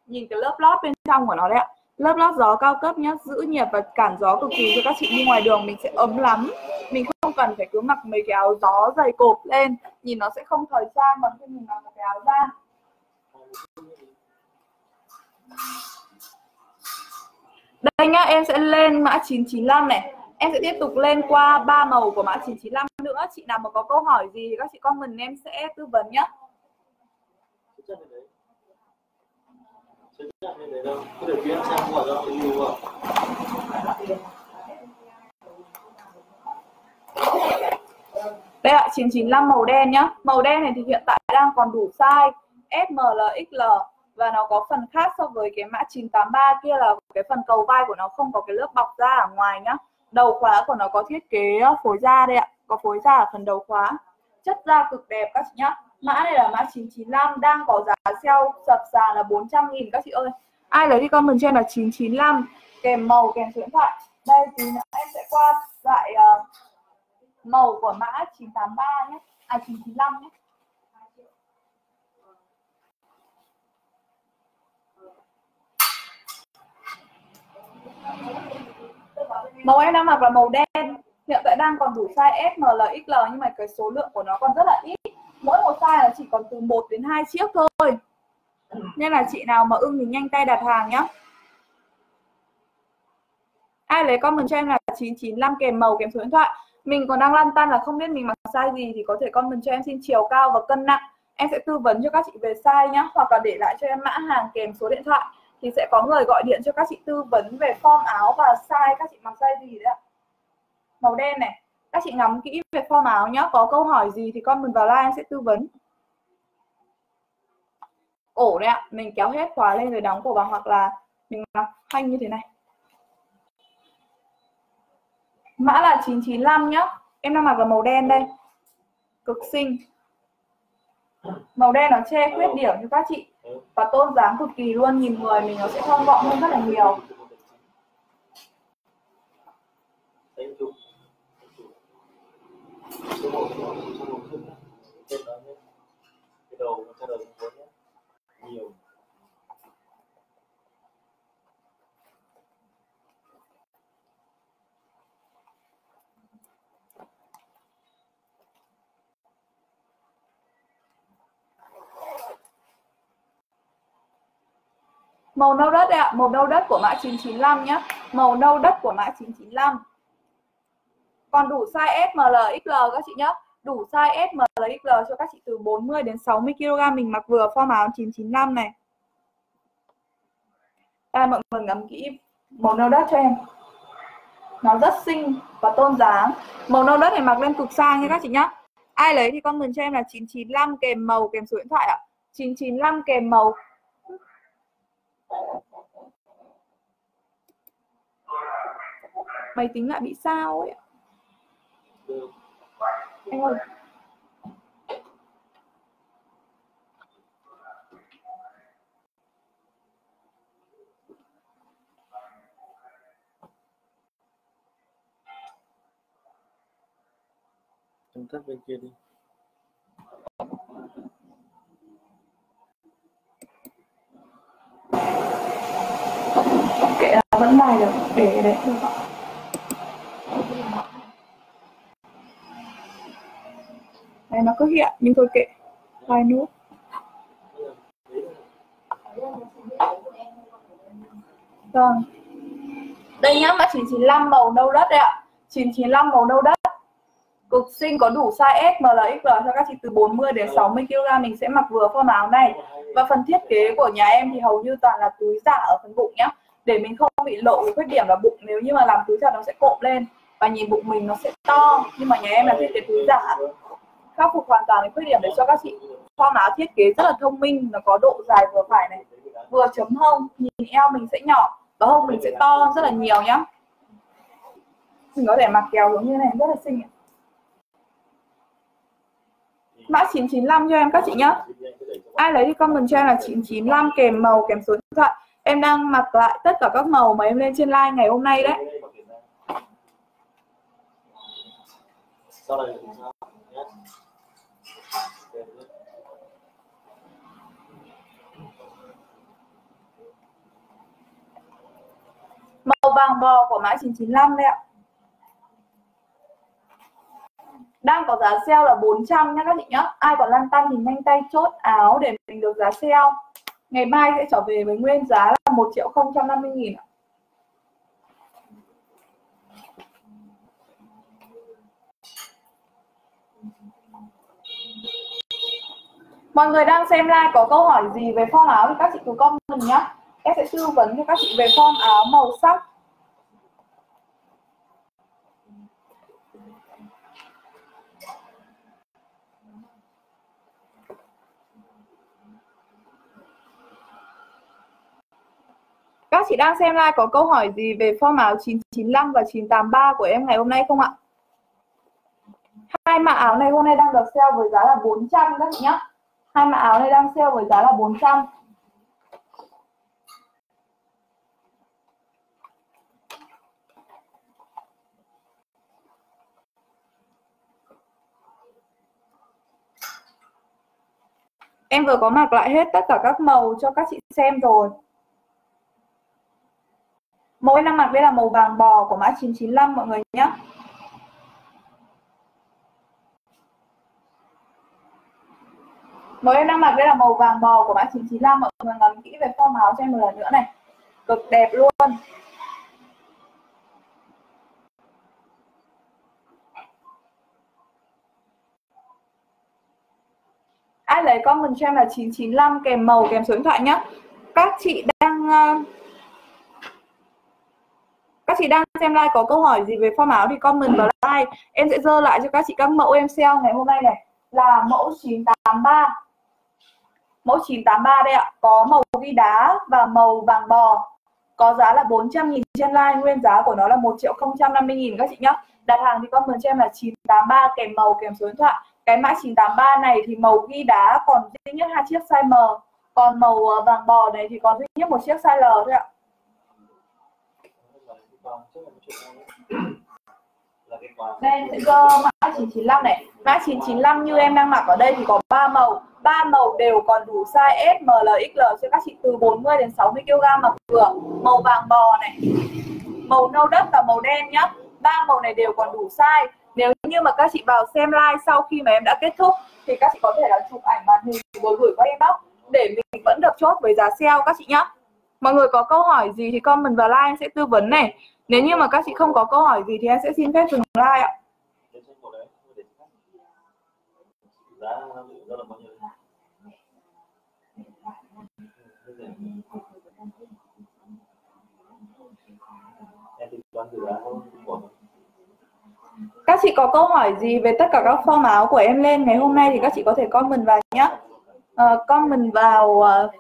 Nhìn cái lớp lót bên trong của nó đấy ạ lớp lót gió cao cấp nhá, giữ nhiệt và cản gió cực kỳ cho các chị đi ngoài đường, mình sẽ ấm lắm. Mình không cần phải cứ mặc mấy cái áo gió dày cộp lên, nhìn nó sẽ không thời trang bằng khi mình mặc một cái áo da. Đây nhá, em sẽ lên mã 995 này. Em sẽ tiếp tục lên qua ba màu của mã 995 nữa. Chị nào mà có câu hỏi gì thì các chị comment em sẽ tư vấn nhé đây ạ 995 màu đen nhá. Màu đen này thì hiện tại đang còn đủ size SMLXL và nó có phần khác so với cái mã 983 kia là cái phần cầu vai của nó không có cái lớp bọc da ở ngoài nhá. Đầu khóa của nó có thiết kế phối da đây ạ. Có phối da ở phần đầu khóa. Chất da cực đẹp các chị nhá mã này là mã 995 đang có giá sale sập sàn là 400 nghìn. Các chị ơi ai lấy thì comment cho em là 995 kèm màu kèm số điện thoại. Đây thì em sẽ qua lại uh, màu của mã 983 nhé. À 995 nhé. Màu em đang mặc là màu đen hiện tại đang còn đủ size S, M, L, XL nhưng mà cái số lượng của nó còn rất là ít. Mỗi một size là chỉ còn từ 1 đến 2 chiếc thôi. Nên là chị nào mà ưng thì nhanh tay đặt hàng nhá. Ai lấy comment cho em là 995 kèm màu kèm số điện thoại. Mình còn đang lăn tăn là không biết mình mặc size gì thì có thể comment cho em xin chiều cao và cân nặng. Em sẽ tư vấn cho các chị về size nhá hoặc là để lại cho em mã hàng kèm số điện thoại. Thì sẽ có người gọi điện cho các chị tư vấn về form áo và size các chị mặc size gì đấy ạ màu đen này. Các chị ngắm kỹ về form áo nhá, có câu hỏi gì thì con mình vào like, em sẽ tư vấn. Cổ đấy ạ, mình kéo hết khóa lên rồi đóng cổ vào hoặc là mình mặc thanh như thế này. Mã là 995 nhá, em đang mặc là màu đen đây. Cực xinh. Màu đen nó che khuyết điểm cho các chị. Và tôn dáng cực kỳ luôn, nhìn người mình nó sẽ thon gọn hơn rất là nhiều nhiều Màu nâu đất ạ, à, màu nâu đất của mã 995 nhé Màu nâu đất của mã 995 còn đủ size S, M, L, XL các chị nhé Đủ size S, M, L, XL cho các chị từ 40 đến 60 kg Mình mặc vừa form áo 995 này. À, mọi người ngắm kỹ màu nâu đất cho em. Nó rất xinh và tôn dáng Màu nâu đất này mặc lên cực sang nha các chị nhá. Ai lấy thì comment cho em là 995 kèm màu kèm số điện thoại ạ. 995 kèm màu. Máy tính lại bị sao ấy anh ơi. Em tắt bên kia đi. Kệ là vẫn bài được. Để đấy được nó cứ hiện nhưng thôi kệ. Vài nút. Vâng. Đây nhá mã 995 màu nâu đất đấy ạ. 995 màu nâu đất. Cực xinh có đủ size S, M, L, XL cho các chị từ 40 đến 60 kg mình sẽ mặc vừa form áo này. Và phần thiết kế của nhà em thì hầu như toàn là túi giả ở phần bụng nhá. Để mình không bị lộ cái khuyết điểm là bụng nếu như mà làm túi giả nó sẽ cộm lên. Và nhìn bụng mình nó sẽ to nhưng mà nhà em là thiết kế túi giả khắc phục hoàn toàn cái khuyết điểm để cho các chị. Form áo thiết kế rất là thông minh, nó có độ dài vừa phải này, vừa chấm hông, nhìn eo mình sẽ nhỏ, và hông mình sẽ to rất là nhiều nhá. Mình có thể mặc kèo giống như này, rất là xinh mã 995 cho em các chị nhá. Ai lấy thì comment cho em là 995 kèm màu, kèm số điện thoại. Em đang mặc lại tất cả các màu mà em lên trên live ngày hôm nay đấy. Vàng bò của mã 995 đấy ạ. Đang có giá sale là 400 nhá các chị nhá. Ai còn lăn tăn thì nhanh tay chốt áo để mình được giá sale. Ngày mai sẽ trở về với nguyên giá là 1 triệu 050 nghìn ạ. Mọi người đang xem like có câu hỏi gì về form áo thì các chị cứ comment nhé Em sẽ tư vấn cho các chị về form áo màu sắc. Các chị đang xem live có câu hỏi gì về form áo 995 và 983 của em ngày hôm nay không ạ? hai mã áo này hôm nay đang được sale với giá là 400 các chị nhé hai mã áo này đang sale với giá là 400 Em vừa có mặc lại hết tất cả các màu cho các chị xem rồi mỗi em đang mặc đây là màu vàng bò của mã 995 mọi người nhé. Mỗi em đang mặc đây là màu vàng bò của mã 995 mọi người ngắm kỹ về form áo cho em một lần nữa này. Cực đẹp luôn. ai lấy comment cho em là 995 kèm màu kèm số điện thoại nhé các chị đang uh, các chị đang xem like có câu hỏi gì về form áo thì comment vào like em sẽ dơ lại cho các chị các mẫu em sale ngày hôm nay này. Là mẫu 983 mẫu 983 đây ạ. Có màu ghi đá và màu vàng bò. Có giá là 400 nghìn trên like nguyên giá của nó là 1 triệu 050 nghìn các chị nhé đặt hàng thì comment cho em là 983 kèm màu kèm số điện thoại. Cái mã 983 này thì màu ghi đá còn duy nhất hai chiếc size M. Còn màu ờ, vàng bò này thì còn duy nhất một chiếc size L thôi ạ đây em sẽ cho mã 995 này. Mã 995 như em đang mặc ở đây thì có 3 màu. Ba màu đều còn đủ size S, M, L, XL cho các chị từ 40 đến 60 kg mặc vừa. Màu vàng bò này. Màu nâu đất và màu đen nhá. Ba màu này đều còn đủ size. Nếu như mà các chị vào xem like sau khi mà em đã kết thúc thì các chị có thể là chụp ảnh màn hình rồi gửi qua inbox để mình vẫn được chốt với giá sale các chị nhé mọi người có câu hỏi gì thì comment vào like em sẽ tư vấn này nếu như mà các chị không có câu hỏi gì thì em sẽ xin phép dừng like ạ. Các chị có câu hỏi gì về tất cả các form áo của em lên? Ngày hôm nay thì các chị có thể comment vào nhé uh, ờ, comment vào uh,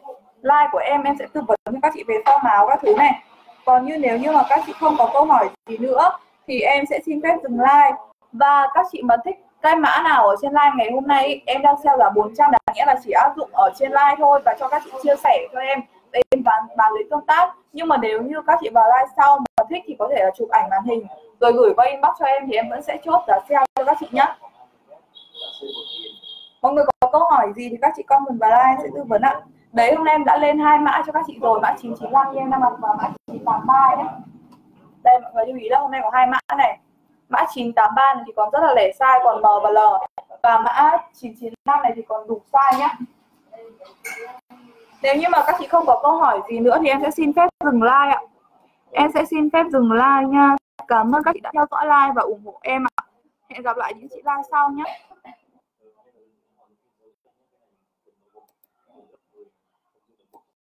like của em em sẽ tư vấn cho các chị về form áo các thứ này còn như nếu như mà các chị không có câu hỏi gì nữa, thì em sẽ xin phép dừng like và các chị mà thích cái mã nào ở trên live ngày hôm nay em đang sale giá 400 đáng nghĩa là chỉ áp dụng ở trên live thôi và cho các chị chia sẻ cho em để em bàn bán lấy tương tác. Nhưng mà nếu như các chị vào live sau mà thích thì có thể là chụp ảnh màn hình, rồi gửi qua inbox cho em thì em vẫn sẽ chốt giá sale cho các chị nhé mọi người có câu hỏi gì thì các chị comment vào like sẽ tư vấn ạ đấy, hôm nay em đã lên hai mã cho các chị rồi, mã 995 như em đang mặc và mã 983 đấy đây, mọi người lưu ý là hôm nay có hai mã này. Mã 983 này thì còn rất là lẻ size còn M và L. Và mã 995 này thì còn đủ size nhé nếu như mà các chị không có câu hỏi gì nữa thì em sẽ xin phép dừng like ạ. Em sẽ xin phép dừng like nha. Cảm ơn các chị đã theo dõi like và ủng hộ em ạ. Hẹn gặp lại những chị like sau nhé